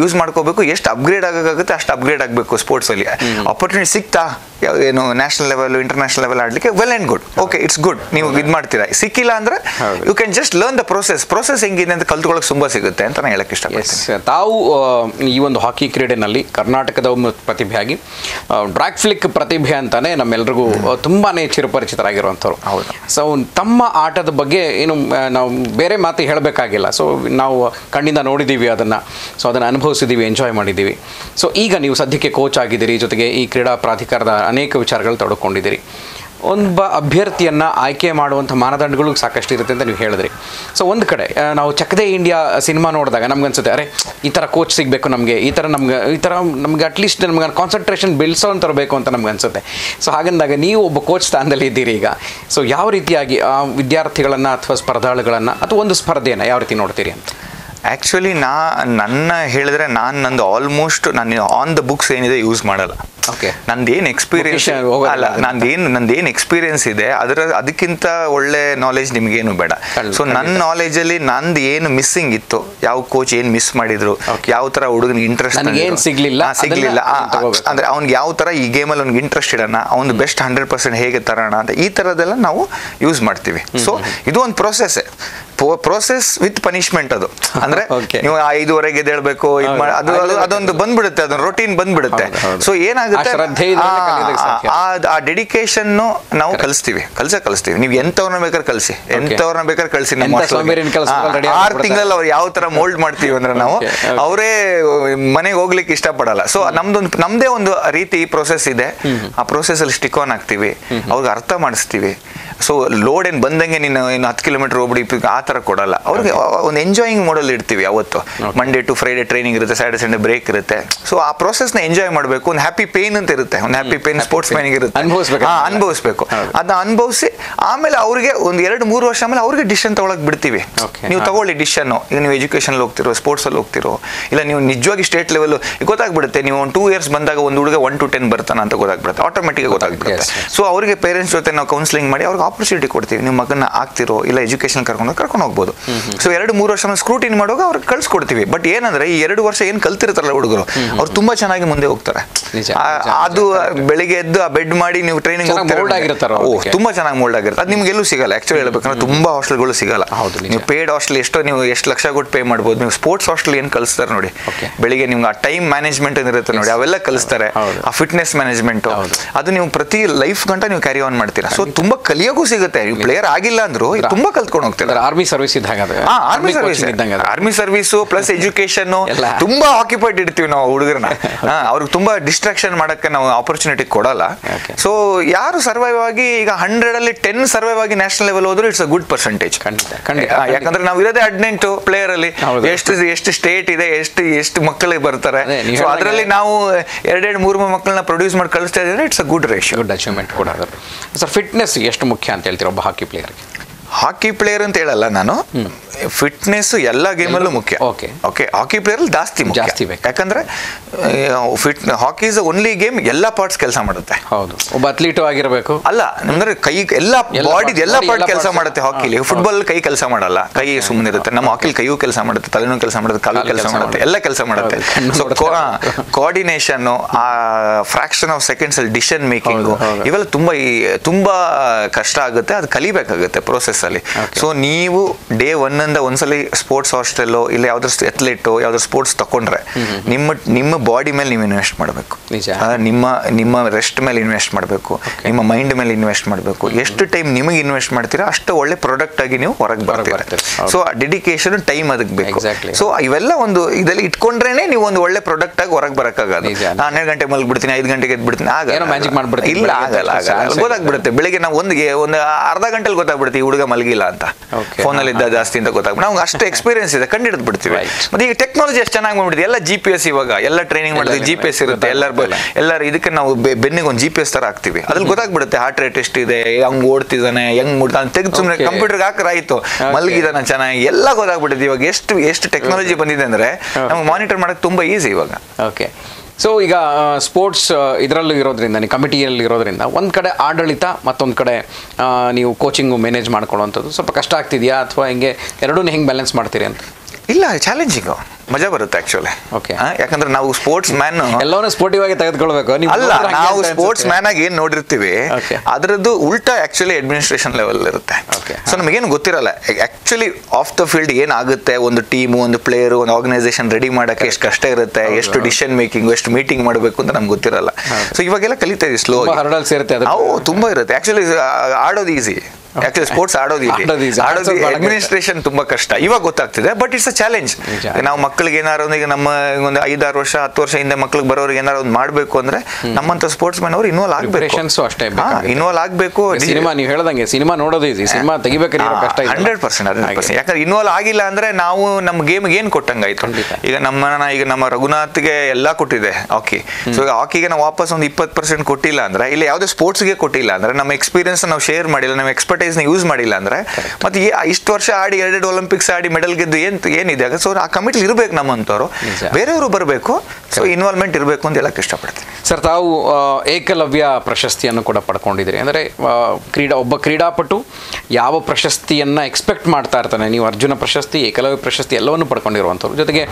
ಯೂಸ್ ಮಾಡ್ಕೋಬೇಕು ಎಷ್ಟು ಅಪ್ಗ್ರೇಡ್ ಆಗೋಕ್ಕಾಗುತ್ತೆ ಅಷ್ಟು ಅಪ್ಗ್ರೇಡ್ ಆಗಬೇಕು ಸ್ಪೋರ್ಟ್ಸಲ್ಲಿ ಆಪರ್ಚುನಿಟಿ ಸಿಕ್ತಾ? ಏನು ನ್ಯಾಷನಲ್ ಲೆವೆಲ್ ಇಂಟರ್ನ್ಯಾಷನಲ್ ಲೆವೆಲ್ ಆಡಲಿಕ್ಕೆ well and good okay it's good ನೀವು ಇದು ಮಾಡ್ತೀರಾ. ಸಿಕ್ಕಿಲ್ಲ ಅಂದ್ರೆ you can just learn the process process ಹೆಂಗಿದೆ ಅಂತ ಕಲ್ತ್ಕೊಳ್ಳೋಕೆ ತುಂಬ ಸಿಗುತ್ತೆ ಅಂತ ನಾನು ಹೇಳಕ್ಕೆ ಇಷ್ಟ ಇಷ್ಟಪಡ್ತೀನಿ ತಾವು ಈ ಒಂದು ಹಾಕಿ ಕ್ರೀಡೆನಲ್ಲಿ ಕರ್ನಾಟಕದ ಒಂದು ಪ್ರತಿಭೆಯಾಗಿ ಡ್ರಾಗ್ ಫ್ಲಿಕ್ ಪ್ರತಿಭೆ ಅಂತಾನೆ ನಮ್ಮೆಲ್ಲರಿಗೂ ತುಂಬಾ ತುಂಬಾನೇ ಚಿರಪರಿಚಿತರಾಗಿರುವಂಥವ್ರು. ಹೌದು. ಸೊ ತಮ್ಮ ಆಟದ ಬಗ್ಗೆ ಏನು ನಾವು ಬೇರೆ ಮಾತು ಹೇಳಬೇಕಾಗಿಲ್ಲ. ಸೊ ನಾವು ಕಣ್ಣಿಂದ ನೋಡಿದ್ದೀವಿ ಅದನ್ನು. ಸೊ ಅದನ್ನು ಅನುಭವಿಸಿದ್ದೀವಿ ಎಂಜಾಯ್ ಮಾಡಿದ್ದೀವಿ ಸೊ ಈಗ ನೀವು ಸದ್ಯಕ್ಕೆ ಕೋಚ್ ಆಗಿದ್ದೀರಿ, ಜೊತೆಗೆ ಈ ಕ್ರೀಡಾ ಪ್ರಾಧಿಕಾರದ ಅನೇಕ ವಿಚಾರಗಳು ತೊಡಕೊಂಡಿದ್ದೀರಿ ಒಬ್ಬ ಅಭ್ಯರ್ಥಿಯನ್ನು ಆಯ್ಕೆ ಮಾಡುವಂಥ ಮಾನದಂಡಗಳು ಸಾಕಷ್ಟು ಇರುತ್ತೆ ಅಂತ ನೀವು ಹೇಳಿದ್ರಿ. ಸೊ ಒಂದು ಕಡೆ ನಾವು ಚಕ್ದೇ ಇಂಡಿಯಾ ಸಿನಿಮಾ ನೋಡಿದಾಗ ನಮ್ಗೆ ಅನ್ಸುತ್ತೆ ಅರೆ, ಈ ಥರ ಕೋಚ್ ಸಿಗಬೇಕು ನಮಗೆ, ಈ ಥರ ನಮ್ಗೆ, ಈ ಥರ ನಮ್ಗೆ ಅಟ್ಲೀಸ್ಟ್ ನಮ್ಗೆ ಕಾನ್ಸಂಟ್ರೇಷನ್ ಬೆಳೆಸೋ ತರಬೇಕು ಅಂತ ನಮ್ಗೆ ಅನ್ಸುತ್ತೆ ಸೊ ಹಾಗಂದಾಗ ನೀವು ಒಬ್ಬ ಕೋಚ್ ಸ್ಥಾನದಲ್ಲಿ ಇದ್ದೀರಿ ಈಗ. ಸೊ ಯಾವ ರೀತಿಯಾಗಿ ಆ ವಿದ್ಯಾರ್ಥಿಗಳನ್ನು ಅಥವಾ ಸ್ಪರ್ಧಾಳುಗಳನ್ನು ಅಥವಾ ಒಂದು ಸ್ಪರ್ಧೆಯನ್ನು ಯಾವ ರೀತಿ ನೋಡ್ತೀರಿ ಅಂತ? ಆ್ಯಕ್ಚುಲಿ ನಾ, ನನ್ನ ಹೇಳಿದ್ರೆ ನಾನು ನಂದು ಆಲ್ಮೋಸ್ಟ್ ನಾನು ಆನ್ ದ ಬುಕ್ಸ್ ಏನಿದೆ ಯೂಸ್ ಮಾಡಲ್ಲ. ನಂದೇನು ಎಕ್ಸ್ಪೀರಿಯನ್ಸ್ ಅಲ್ಲ. ನಂದೇನು ನಂದೇನು ಎಕ್ಸ್ಪೀರಿಯನ್ಸ್ ಇದೆ ಅದರ ಅದಕ್ಕಿಂತ ಒಳ್ಳೆ ನಾಲೆಜ್ ನಿಮ್ಗೇನು ಬೇಡ ಸೊ ನನ್ನ ನಾಲೆಜ್ ನಾಲೆಜಲ್ಲಿ ನಂದು ಏನು ಮಿಸ್ಸಿಂಗ್ ಇತ್ತು ಯಾವ ಕೋಚ್ ಏನು ಮಿಸ್ ಮಾಡಿದ್ರು. ಯಾವ ಥರ ಹುಡುಗನ ಇಂಟ್ರೆಸ್ಟ್ ಸಿಗ್ಲಿಲ್ಲ, ಸಿಗ್ಲಿಲ್ಲ. ಅಂದ್ರೆ ಅವ್ನಿಗೆ ಯಾವ ತರ ಈ ಗೇಮಲ್ಲಿ ಅವ್ನಿಗೆ ಇಂಟ್ರೆಸ್ಟ್ ಇಡೋಣ ಅವ್ನು ಬೆಸ್ಟ್ ಹಂಡ್ರೆಡ್ ಪರ್ಸೆಂಟ್ ಹೇಗೆ ತರೋಣ ಅಂತ ಈ ತರದೆಲ್ಲ ನಾವು ಯೂಸ್ ಮಾಡ್ತೀವಿ ಸೊ ಇದು ಒಂದು ಪ್ರೊಸೆಸ್ ಪ್ರೊಸೆಸ್ ವಿತ್ ಪನಿಷ್ಮೆಂಟ್ ಅದು ಅಂದ್ರೆ. [laughs] ನೀವು ಐದುವರೆಗೆ ಎದ್ದೇಳ್ಬೇಕು. ಅದು ಅದು ಅದೊಂದು ಬಂದ್ಬಿಡುತ್ತೆ ಅದೊಂದು ರೊಟೀನ್ ಬಂದ್ಬಿಡುತ್ತೆ. ಸೊ ಏನಾಗುತ್ತೆ ಆ ಡೆಡಿಕೇಶನ್ ನಾವು ಕಲಿಸ್ತೀವಿ. ಕಲ್ಸ ಕಲಿಸ್ತೀವಿ. ನೀವು ಎಂತವ್ರನ್ನ ಬೇಕಾದ್ರೆ ಕಲಿಸಿ. ಎಂತವ್ರನ್ನ ಬೇಕಾದ್ರೆ ಕಳಿಸಿ ನಮ್ಮ ಆರು. ತಿಂಗಳಲ್ಲಿ ಅವ್ರು ಯಾವ ತರ ಮೋಲ್ಡ್ ಮಾಡ್ತೀವಿ ಅಂದ್ರೆ ನಾವು. ಅವರೇ ಮನೆಗೆ ಹೋಗ್ಲಿಕ್ಕೆ ಇಷ್ಟಪಡಲ್ಲ. ಸೊ ನಮ್ದೊಂದು ನಮ್ದೇ ಒಂದು ರೀತಿ ಪ್ರೊಸೆಸ್ ಇದೆ. ಆ ಪ್ರೊಸೆಸ್ ಅಲ್ಲಿ ಸ್ಟಿಕ್ ಆನ್ ಆಗ್ತೀವಿ. ಅವ್ರಿಗೆ ಅರ್ಥ ಮಾಡಿಸ್ತೀವಿ. ಸೊ ಲೋಡ್ ಏನ್ ಬಂದಂಗೆ ನೀನು ಏನು ಹತ್ತು ಕಿಲೋಮೀಟರ್ ಹೋಗ್ಬಿಡಿ ಆ ತರ ಕೊಡಲ್ಲ. ಅವ್ರಿಗೆ ಒಂದು ಎಂಜಾಯಿಂಗ್ ಮಾಡಲ್ ಇಡ್ತೀವಿ ಅವತ್ತು ಮಂಡೇ ಟು ಫ್ರೈಡೆ ಟ್ರೈನಿಂಗ್ ಇರುತ್ತೆ ಸ್ಯಾಟರ್ಡೆ ಸಂಡೇ ಬ್ರೇಕ್ ಇರುತ್ತೆ. ಸೊ ಆ ಪ್ರೊಸೆಸ್ನ ನ ಎಂಜಾಯ್ ಮಾಡಬೇಕು. ಒಂದು ಹ್ಯಾಪಿ ಪೇನ್ ಅಂತ ಇರುತ್ತೆ. ಒಂದು ಹ್ಯಾಪಿ ಪೇನ್ ಸ್ಪೋರ್ಟ್ಸ್. ಮ್ಯಾನಿಗೆ ಇರುತ್ತೆ. ಅನುಭವಿಸ್ಬೇಕು. ಅದನ್ನ ಅನುಭವಿಸಿ ಆಮೇಲೆ ಅವ್ರಿಗೆ ಒಂದು ಎರಡು ಮೂರು ವರ್ಷ ಆಮೇಲೆ ಅವ್ರಿಗೆ ಡಿಸಿಷನ್ ತಗೊಳಕ್ ಬಿಡ್ತೀವಿ. ನೀವು ತಗೊಳ್ಳಿ ಡಿಸಿಷನ್ ಈಗ ನೀವು ಎಜುಕೇಶನ್ ಹೋಗ್ತಿರೋ ಸ್ಪೋರ್ಟ್ಸ್ ಅಲ್ಲಿ ಹೋಗ್ತಿರೋ ಇಲ್ಲ ನೀವು ನಿಜವಾಗಿ ಸ್ಟೇಟ್ ಲೆವೆಲ್ ಗೊತ್ತಾಗ್ಬಿಡುತ್ತೆ ನೀವು ಒಂದು ಟೂ ಇಯರ್ಸ್ ಬಂದಾಗ ಒಂದು ಹುಡುಗ ಒನ್ ಟು ಟೆನ್ ಬರ್ತಾನ ಅಂತ ಗೊತ್ತಾಗ್ಬಿಡುತ್ತೆ. ಆಟೋಮೆಟಿಕ್ ಗೊತ್ತಾಗ್ಬಿಡುತ್ತೆ. ಸೊ ಅವರಿಗೆ ಪೇರೆಂಟ್ಸ್ ಜೊತೆ ನಾವು ಕೌನ್ಸಿಲಿಂಗ್ ಮಾಡಿ ಅವ್ರಿಗೆ ಆಪರ್ಚುನಿಟಿ ಕೊಡ್ತೀವಿ. ನಿಮ್ಮ ಮಗನ ಆಗ್ತಿರೋ ಇಲ್ಲ ಎಜುಕೇಶನ್ ಕರ್ಕೊಂಡು ಕರ್ಕೊಂಡು ಹೋಗ್ಬೋದು. ಸೊ ಎರಡು ಮೂರು ವರ್ಷ ಸ್ಕ್ರೂಟಿನಿ ಮಾಡುವಾಗ ಅವ್ರಿಗೆ ಕಳ್ಸಿಕೊಡ್ತೀವಿ. ಬಟ್ ಏನಂದ್ರೆ ಈ ಎರಡು ವರ್ಷ ಏನು ಕಲ್ತಿರ್ತಾರಲ್ಲ ಹುಡುಗರು ಅವ್ರು ತುಂಬಾ ಚೆನ್ನಾಗಿ ಮುಂದೆ ಹೋಗ್ತಾರೆ. ಅದು. ಬೆಳಿಗ್ಗೆ ಎದ್ದು ಆ ಬೆಡ್ ಮಾಡಿ ನೀವು ಟ್ರೈನಿಂಗ್ ತುಂಬಾ ಚೆನ್ನಾಗಿ ಮೋಲ್ಡ್ ಆಗಿರುತ್ತೆ. ಅದು ನಿಮ್ಗೆ ಎಲ್ಲೂ ಸಿಗಲ್ಲ. ಆಕ್ಚುಲಿ ಹೇಳ್ಬೇಕಂದ್ರೆ ತುಂಬಾ ಹಾಸ್ಟೆಲ್ಗಳು ಸಿಗಲ್ಲ. ಹೌದು, ನೀವು ಪೇಡ್ ಹಾಸ್ಟೆಲ್ ಎಷ್ಟೋ ನೀವು ಎಷ್ಟು ಲಕ್ಷ ಕೊಟ್ಟು ಪೇ ಮಾಡ್ಬೋದು. ನೀವು ಸ್ಪೋರ್ಟ್ಸ್ ಹಾಸ್ಟೆಲ್ ಏನು ಕಲಿಸ್ತಾರೆ ನೋಡಿ. ಬೆಳಿಗ್ಗೆ ನಿಮ್ಗೆ ಆ ಟೈಮ್ ಮ್ಯಾನೇಜ್ಮೆಂಟ್ ಇರುತ್ತೆ ನೋಡಿ ಅವೆಲ್ಲ ಕಲಿಸ್ತಾರೆ. ಆ ಫಿಟ್ನೆಸ್ ಮ್ಯಾನೇಜ್ಮೆಂಟ್ ಅದು ನೀವು ಪ್ರತಿ ಲೈಫ್ ಗಂಟ ನೀವು ಕ್ಯಾರಿ ಆನ್ ಮಾಡ್ತೀರಾ. ಸೊ ತುಂಬಾ ಕಲಿಯೋಕ್ಕೂ ಸಿಗುತ್ತೆ. ನೀವು ಪ್ಲೇಯರ್ ಆಗಿಲ್ಲ ಅಂದ್ರು ತುಂಬಾ ಕಲ್ತ್ಕೊಂಡು ಹೋಗ್ತಾರೆ. ಆರ್ಮಿ ಸರ್ವಿಸ್ ಇದ್ದಾಗ army service army service plus education. ತುಂಬಾ ಆಕ್ಯುಪೈಡ್ ಇಡ್ತೀವಿ ನಾವು ಹುಡುಗರನ್ನ. [laughs] ಅವ್ರಿಗೆ ತುಂಬಾ ಡಿಸ್ಟ್ರಾಕ್ಷನ್ ಮಾಡಕ್ಕೆ ನಾವು ಆಪರ್ಚುನಿಟಿ ಕೊಡಲ್ಲ. ಸೊ ಯಾರು ಸರ್ವೈವ್ ಆಗಿ ಈಗ ಹಂಡ್ರೆಡ್ ಅಲ್ಲಿ ಟೆನ್ ಸರ್ವೈವ್ ಆಗಿ ನ್ಯಾಷನಲ್ ಲೆವೆಲ್ ಹೋದ್ರು ಇಟ್ಸ್ ಅ ಗುಡ್ ಪರ್ಸೆಂಟೇಜ್ ಯಾಕಂದ್ರೆ ನಾವು ಇರೋದೇ ಹದಿನೆಂಟು ಪ್ಲೇಯರ್ ಅಲ್ಲಿ. ಎಷ್ಟು ಎಷ್ಟು ಸ್ಟೇಟ್ ಇದೆ ಎಷ್ಟು ಎಷ್ಟು ಮಕ್ಕಳಿಗೆ ಬರ್ತಾರೆ. ಸೊ ಅದರಲ್ಲಿ ನಾವು ಎರಡೆರಡು ಮೂರು ಮೂರು ಮಕ್ಕಳನ್ನ ಪ್ರೊಡ್ಯೂಸ್ ಮಾಡಿ ಕಳಿಸ್ತಾ ಇದ್ರೆ it's a good ratio good achievement ಕೂಡ ಸರ್ ಫಿಟ್ನೆಸ್ ಎಷ್ಟು ಮುಖ್ಯ? ಅಂತ ಹೇಳ್ತೀರಾ? ಒಬ್ಬ ಹಾಕಿ ಪ್ಲೇಯರ್ಗೆ ಹಾಕಿ ಪ್ಲೇಯರ್ ಅಂತ ಹೇಳಲ್ಲ ನಾನು. ಫಿಟ್ನೆಸ್ ಎಲ್ಲ ಗೇಮಲ್ಲೂ ಮುಖ್ಯ. ಓಕೆ ಓಕೆ ಹಾಕಿ ಪ್ಲೇಯರ್ ಜಾಸ್ತಿ ಜಾಸ್ತಿ ಬೇಕು. ಯಾಕಂದ್ರೆ fit hockey is only game ಎಲ್ಲ ಪಾರ್ಟ್ಸ್ ಕೆಲಸ ಮಾಡುತ್ತೆ. ಹೌದು. ಒಬ್ಬ ಅಥ್ಲೀಟು ಆಗಿರಬೇಕು. ಅಲ್ಲ ಅಂದ್ರೆ ಕೈ ಎಲ್ಲ ಬಾಡಿ ಎಲ್ಲ ಪಾರ್ಟ್ ಕೆಲಸ ಮಾಡುತ್ತೆ ಹಾಕಿಲಿ ಫುಟ್ಬಾಲ್ ಕೈ ಕೆಲಸ ಮಾಡಲ್ಲ. ಕೈ ಸುಮ್ಮನೆ ಇರುತ್ತೆ ನಮ್ಮ ಹಾಕಿ ಕೈಯೂ ಕೆಲಸ ಮಾಡುತ್ತೆ ತಲೆನೂ ಕೆಲಸ ಮಾಡುತ್ತೆ ಕಾಲು ಕಾಲು ಕೆಲಸ ಮಾಡುತ್ತೆ. ಎಲ್ಲ ಕೆಲಸ ಮಾಡುತ್ತೆ. ಸೊ ಕೋಆರ್ಡಿನೇಷನ್ ಆ ಫ್ರಾಕ್ಷನ್ ಆಫ್ ಸೆಕೆಂಡ್ಸ್ ಅಲ್ಲಿ ಡಿಸಿಷನ್ ಮೇಕಿಂಗ್. ಇವೆಲ್ಲ ತುಂಬಾ ಈ- ತುಂಬಾ ಕಷ್ಟ ಆಗುತ್ತೆ. ಅದು ಕಲಿಬೇಕಾಗುತ್ತೆ ಪ್ರೋಸೆಸ್ ಅಲ್ಲಿ. ಸೊ ನೀವು ಡೇ ಒನ್ ಇಂದ ಒಂದ್ಸಲಿ ಸ್ಪೋರ್ಟ್ಸ್ ಹಾಸ್ಟೆಲ್ ಇಲ್ಲ ಯಾವ್ದಾದ್ರು ಅಥ್ಲೆಟ್ ಯಾವ್ದಾದ್ರು ಸ್ಪೋರ್ಟ್ಸ್ ತಕೊಂಡ್ರೆ ನಿಮ್ಮ ನಿಮ್ಮ ಬಾಡಿ ಮೇಲೆ ನೀವು ಇನ್ವೆಸ್ಟ್ ಮಾಡಬೇಕು. ನಿಮ್ಮ ನಿಮ್ಮ ರೆಸ್ಟ್ ಮೇಲೆ ಇನ್ವೆಸ್ಟ್ ಮಾಡಬೇಕು. ನಿಮ್ಮ ಮೈಂಡ್ ಮೇಲೆ ಇನ್ವೆಸ್ಟ್ ಮಾಡಬೇಕು. ಎಷ್ಟು ಟೈಮ್ ನಿಮಗೆ ಇನ್ವೆಸ್ಟ್ ಮಾಡ್ತೀರಾ ಅಷ್ಟು ಒಳ್ಳೆ ಪ್ರಾಡಕ್ಟ್ ಆಗಿ ನೀವು ಹೊರಗೆ ಬರ್ತೀರಾ. ಸೊ ಡೆಡಿಕೇಶನ್ ಟೈಮ್ ಅದಕ್ಕೆ ಬೇಕು. ಸೊ ಇವೆಲ್ಲ ಒಂದು ಇದರಲ್ಲಿ ಇಟ್ಕೊಂಡ್ರೇನೆ ನೀವು ಒಂದು ಒಳ್ಳೆ ಪ್ರಾಡಕ್ಟ್ ಆಗಿ ಹೊರಗೆ ಬರಕ್ಕಾಗದು. ಹನ್ನೆರಡು ಗಂಟೆ ಮಲ್ಗ್ಬಿಡ್ತೀನಿ ಐದು ಗಂಟೆಗೆ ಎದ್ಬಿಡ್ತೀನಿ ಆಗ ಏನೋ ಮ್ಯಾಜಿಕ್ ಮಾಡ್ಬಿಡ್ತೀನಿ. ಇಲ್ಲ ಆಗಲ್ಲ ಗೊತ್ತಾಗ್ಬಿಡುತ್ತೆ. ಬೆಳಿಗ್ಗೆ ನಾವು ಒಂದು ಒಂದು ಅರ್ಧ ಗಂಟೆಲಿ ಗೊತ್ತಾಗ್ಬಿಡ್ತೀವಿ ಈ ಹುಡುಗ ಮಲಗಿಲ್ಲ ಅಂತ. ಫೋನ್ ಅಲ್ಲಿ ಇದ್ದ ಜಾಸ್ತಿ ಅಂತ ಗೊತ್ತಾಗ್ಬಿಟ್ಟು ನಾವು ಅಷ್ಟು ಎಕ್ಸ್ಪೀರಿಯನ್ಸ್ ಇದೆ ಕಂಡಿಡಿದ್ ಬಿಡ್ತೀವಿ ಮತ್ತೆ ಈಗ ಟೆಕ್ನಾಲಜಿ ಎಷ್ಟು ಚೆನ್ನಾಗಿ ಬಂದ್ಬಿಟ್ಟಿದೆ. ಎಲ್ಲ ಜಿ ಪಿ ಎಸ್ ಇವಾಗ ಎಲ್ಲ ಟ್ರೈನಿಂಗ್ ಮಾಡಿದ್ವಿ ಎಲ್ಲ ಜಿ ಪಿ ಎಸ್ ಇರುತ್ತೆ. ಎಲ್ಲರ ಗೊತ್ತಾಗ್ಬಿಡುತ್ತೆ. ಎಲ್ಲರ ಇದಕ್ಕೆ ನಾವು ಬೆನ್ನಿಗೆ ಒಂದು ಜಿ ಪಿ ಎಸ್ ತರ ಹಾಕ್ತಿವಿ. ಅದ್ರಲ್ಲಿ ಗೊತ್ತಾಗ್ಬಿಡುತ್ತೆ ಹಾರ್ಟ್ ರೇಟ್ ಎಷ್ಟು ಇದೆ ಹಂಗ್ ಓಡ್ತಿದ್ದಾನೆ ಹೆಂಗ್ ಮುಡ್ತಾನೆ ತೆಗೆದು ಸುಮ್ಮನೆ ಕಂಪ್ಯೂಟರ್ ಕಂಪ್ಯೂಟರ್ಗೆ ಹಾಕ್ರೆ ಆಯ್ತು. ಮಲಗಿದಾನೆ ಮಲಗಿದಾನ ಚೆನ್ನಾಗಿ ಎಲ್ಲ ಗೊತ್ತಾಗ್ಬಿಟ್ಟಿದೆ ಇವಾಗ ಎಷ್ಟು ಎಷ್ಟು ಟೆಕ್ನಾಲಜಿ ಬಂದಿದೆ ಅಂದ್ರೆ ನಮ್ಗೆ ಮಾನಿಟರ್ ಮಾಡಕ್ ತುಂಬಾ ಈಸಿ ಇವಾಗ. ಓಕೆ ಸೊ ಈಗ ಸ್ಪೋರ್ಟ್ಸ್ ಇದರಲ್ಲೂ ಇರೋದ್ರಿಂದ ನೀವು ಕಮಿಟಿಯಲ್ಲಿ ಇರೋದ್ರಿಂದ, ಒಂದು ಕಡೆ ಆಡಳಿತ, ಮತ್ತೊಂದು ಕಡೆ ನೀವು ಕೋಚಿಂಗು ಮ್ಯಾನೇಜ್ ಮಾಡ್ಕೊಳ್ಳೋವಂಥದ್ದು ಸ್ವಲ್ಪ ಕಷ್ಟ ಆಗ್ತಿದೆಯಾ? ಅಥವಾ ಹಿಂಗೆ ಎರಡೂ ಹೆಂಗೆ ಬ್ಯಾಲೆನ್ಸ್ ಮಾಡ್ತೀರಿ ಅಂತ? ಇಲ್ಲ ಚಾಲೆಂಜಿಂಗು ಮಜಾ ಬರುತ್ತೆ ಆಕ್ಚುಲಿ ಓಕೆ ಯಾಕಂದ್ರೆ ನಾವು ಸ್ಪೋರ್ಟ್ಸ್ ಮ್ಯಾನ್ ಎಲ್ಲವನ್ನೂ ಸ್ಪೋರ್ಟಿವ್ ಆಗಿ ತೆಗೆದುಕೊಳ್ಬೇಕು. ನೀವು ಅಲ್ಲ ನಾವು ಸ್ಪೋರ್ಟ್ಸ್. ಮ್ಯಾನ್ ಆಗಿ ಏನು ನೋಡಿರ್ತೀವಿ. ಅದರದ್ದು ಉಲ್ಟಾ ಆಕ್ಚುಲಿ ಅಡ್ಮಿನಿಸ್ಟ್ರೇಷನ್ ಲೆವೆಲ್ ಇರುತ್ತೆ. ಸೊ ನಮಗೇನು ಗೊತ್ತಿರಲ್ಲ ಆಕ್ಚುಲಿ ಆಫ್ ದ ಫೀಲ್ಡ್ ಏನಾಗುತ್ತೆ ಒಂದು ಟೀಮು ಒಂದು ಪ್ಲೇಯರು ಒಂದು ಆರ್ಗನೈಸೇಷನ್ ರೆಡಿ ಮಾಡೋಕ್ಕೆ ಎಷ್ಟು ಕಷ್ಟ ಇರುತ್ತೆ ಎಷ್ಟು ಡಿಸಿಷನ್ ಮೇಕಿಂಗ್ ಎಷ್ಟು ಮೀಟಿಂಗ್ ಮಾಡಬೇಕು ಅಂತ ನಮ್ಗೆ ಗೊತ್ತಿರಲ್ಲ. ಸೊ ಇವಾಗೆಲ್ಲ ಕಲಿತಾ ಇದೀವಿ ಸ್ಲೋ ಇರುತ್ತೆ ಅದ್ರ ಅವು ತುಂಬಾ ಇರುತ್ತೆ. ಆಕ್ಚುಲಿ ಆಡೋದು ಈಸಿ ಆಕ್ಚುಲಿ ಸ್ಪೋರ್ಟ್ಸ್ ಆಡೋದು ಆಡೋದು. ಅಡ್ಮಿನಿಸ್ಟ್ರೇಷನ್ ತುಂಬಾ ಕಷ್ಟ. ಇವಾಗ ಗೊತ್ತಾಗ್ತಿದೆ ಬಟ್ ಇಟ್ಸ್ ಅ ಚಾಲೆಂಜ್. ನಾವು ಮಕ್ಕಳಿಗೆ ಏನಾರು ಈಗ ನಮ್ಮ ಒಂದು ಐದಾರು ವರ್ಷ ಹತ್ತು ವರ್ಷ ಹಿಂದೆ ಮಕ್ಳಿಗೆ ಬರೋರಿಗೆ ಏನಾರು ಒಂದು ಮಾಡಬೇಕು ಅಂದ್ರೆ ನಮ್ಮಂತ ಸ್ಪೋರ್ಟ್ಸ್ ಮ್ಯಾನ್ ಅವರು ಇನ್ವಾಲ್ವ್ ಆಗಬೇಕು. ಅಷ್ಟೇ. ಇನ್ವಾಲ್ವ್ ಆಗಬೇಕು. ಸಿನಿಮಾ ನೀವು ಹೇಳ್ದಂಗೆ ಸಿನಿಮಾ ನೋಡೋದು ಇದೆ ಸಿನಿಮಾ ತೆಗಿಬೇಕಾದ್ರೆ ಕಷ್ಟ. Hundred percent hundred. ಪರ್ಸೆಂಟ್ ಯಾಕಂದ್ರೆ ಇನ್ವಾಲ್ವ್ ಆಗಿಲ್ಲ ಅಂದ್ರೆ ನಾವು ನಮ್ಮ ಗೇಮ್ಗೆ ಏನು ಕೊಟ್ಟಂಗಾಯ್ತು. ಈಗ ನಮ್ಮ ಈಗ ನಮ್ಮ ರಘುನಾಥ್ಗೆ ಎಲ್ಲ ಕೊಟ್ಟಿದೆ ಹಾಕಿ ಸೊ ಹಾಕಿಗೆ ನಾವು ವಾಪಸ್ ಒಂದು ಇಪ್ಪತ್ತು ಪರ್ಸೆಂಟ್ ಕೊಟ್ಟಿಲ್ಲ ಅಂದ್ರೆ ಇಲ್ಲ ಯಾವುದೇ ಸ್ಪೋರ್ಟ್ಸ್ಗೆ ಕೊಟ್ಟಿಲ್ಲ ಅಂದ್ರೆ ನಮ್ಮ ಎಕ್ಸ್ಪೀರಿಯನ್ಸ್ ನಾವು ಶೇರ್ ಮಾಡಿಲ್ಲ ನಮ್ಮ ಎಕ್ಸ್ಪರ್ಟೈಸ್ನ ಯೂಸ್ ಮಾಡಿಲ್ಲ ಅಂದ್ರೆ ಮತ್ತೆ ಇಷ್ಟು ವರ್ಷ ಆಡಿ ಎರಡೆರಡು ಒಲಿಂಪಿಕ್ಸ್ ಆಡಿ ಮೆಡಲ್ ಗೆದ್ದು ಏನು ಏನಿದೆ? ಸೊ ಆ ಕಮಿಟಿ ಇರಬೇಕು ನಮ್ಮಂಥವ್ರು. ಬೇರೆಯವರು ಬರಬೇಕು. ಸೊ ಇನ್ವಾಲ್ವ್ಮೆಂಟ್ ಇರಬೇಕು ಅಂತ ಹೇಳಕ್ ಇಷ್ಟಪಡ್ತೀನಿ. ಸರ್ ತಾವು ಏಕಲವ್ಯ ಪ್ರಶಸ್ತಿಯನ್ನು ಕೂಡ ಪಡ್ಕೊಂಡಿದ್ದೀರಿ. ಅಂದರೆ ಕ್ರೀಡಾ ಒಬ್ಬ ಕ್ರೀಡಾಪಟು ಯಾವ ಪ್ರಶಸ್ತಿಯನ್ನು ಎಕ್ಸ್ಪೆಕ್ಟ್ ಮಾಡ್ತಾ ಇರ್ತಾನೆ? ನೀವು ಅರ್ಜುನ ಪ್ರಶಸ್ತಿ ಏಕಲವ್ಯ ಪ್ರಶಸ್ತಿ ಎಲ್ಲವನ್ನು ಪಡ್ಕೊಂಡಿರುವಂಥವ್ರು. ಜೊತೆಗೆ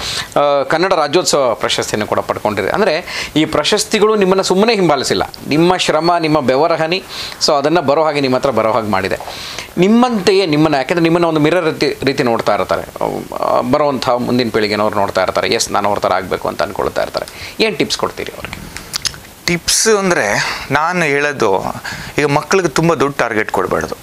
ಕನ್ನಡ ರಾಜ್ಯೋತ್ಸವ ಪ್ರಶಸ್ತಿಯನ್ನು ಕೂಡ ಪಡ್ಕೊಂಡಿರಿ ಅಂದರೆ ಈ ಪ್ರಶಸ್ತಿಗಳು ನಿಮ್ಮನ್ನು ಸುಮ್ಮನೆ ಹಿಂಬಾಲಿಸಿಲ್ಲ. ನಿಮ್ಮ ಶ್ರಮ ನಿಮ್ಮ ಬೆವರಹನಿ ಸೊ ಅದನ್ನು ಬರೋ ಹಾಗೆ ನಿಮ್ಮ ಹತ್ರ ಬರೋ ಹಾಗೆ ಮಾಡಿದೆ. ನಿಮ್ಮಂತೆಯೇ ನಿಮ್ಮನ್ನು, ಯಾಕೆಂದರೆ ನಿಮ್ಮನ್ನು ಒಂದು ಮಿರರ್ ರೀತಿ ರೀತಿ ನೋಡ್ತಾ ಇರ್ತಾರೆ. ಬರುವಂಥ ಮುಂದಿನ ಪೀಳಿಗೆನವ್ರು ನೋಡ್ತಾ ಇರ್ತಾರೆ. ಎಸ್ ನಾನು ಅವ್ರ ಥರ ಆಗಬೇಕು ಅಂತ ಅಂದ್ಕೊಳ್ತಾ ಇರ್ತಾರೆ. ಏನು ಟಿಪ್ಸ್ ಕೊಡ್ತೀರಿ ಅವ್ರಿಗೆ? ಟಿಪ್ಸ್ ಅಂದರೆ ನಾನು ಹೇಳೋದು, ಈಗ ಮಕ್ಕಳಿಗೆ ತುಂಬ ದೊಡ್ಡ ಟಾರ್ಗೆಟ್ ಕೊಡಬಾರ್ದು.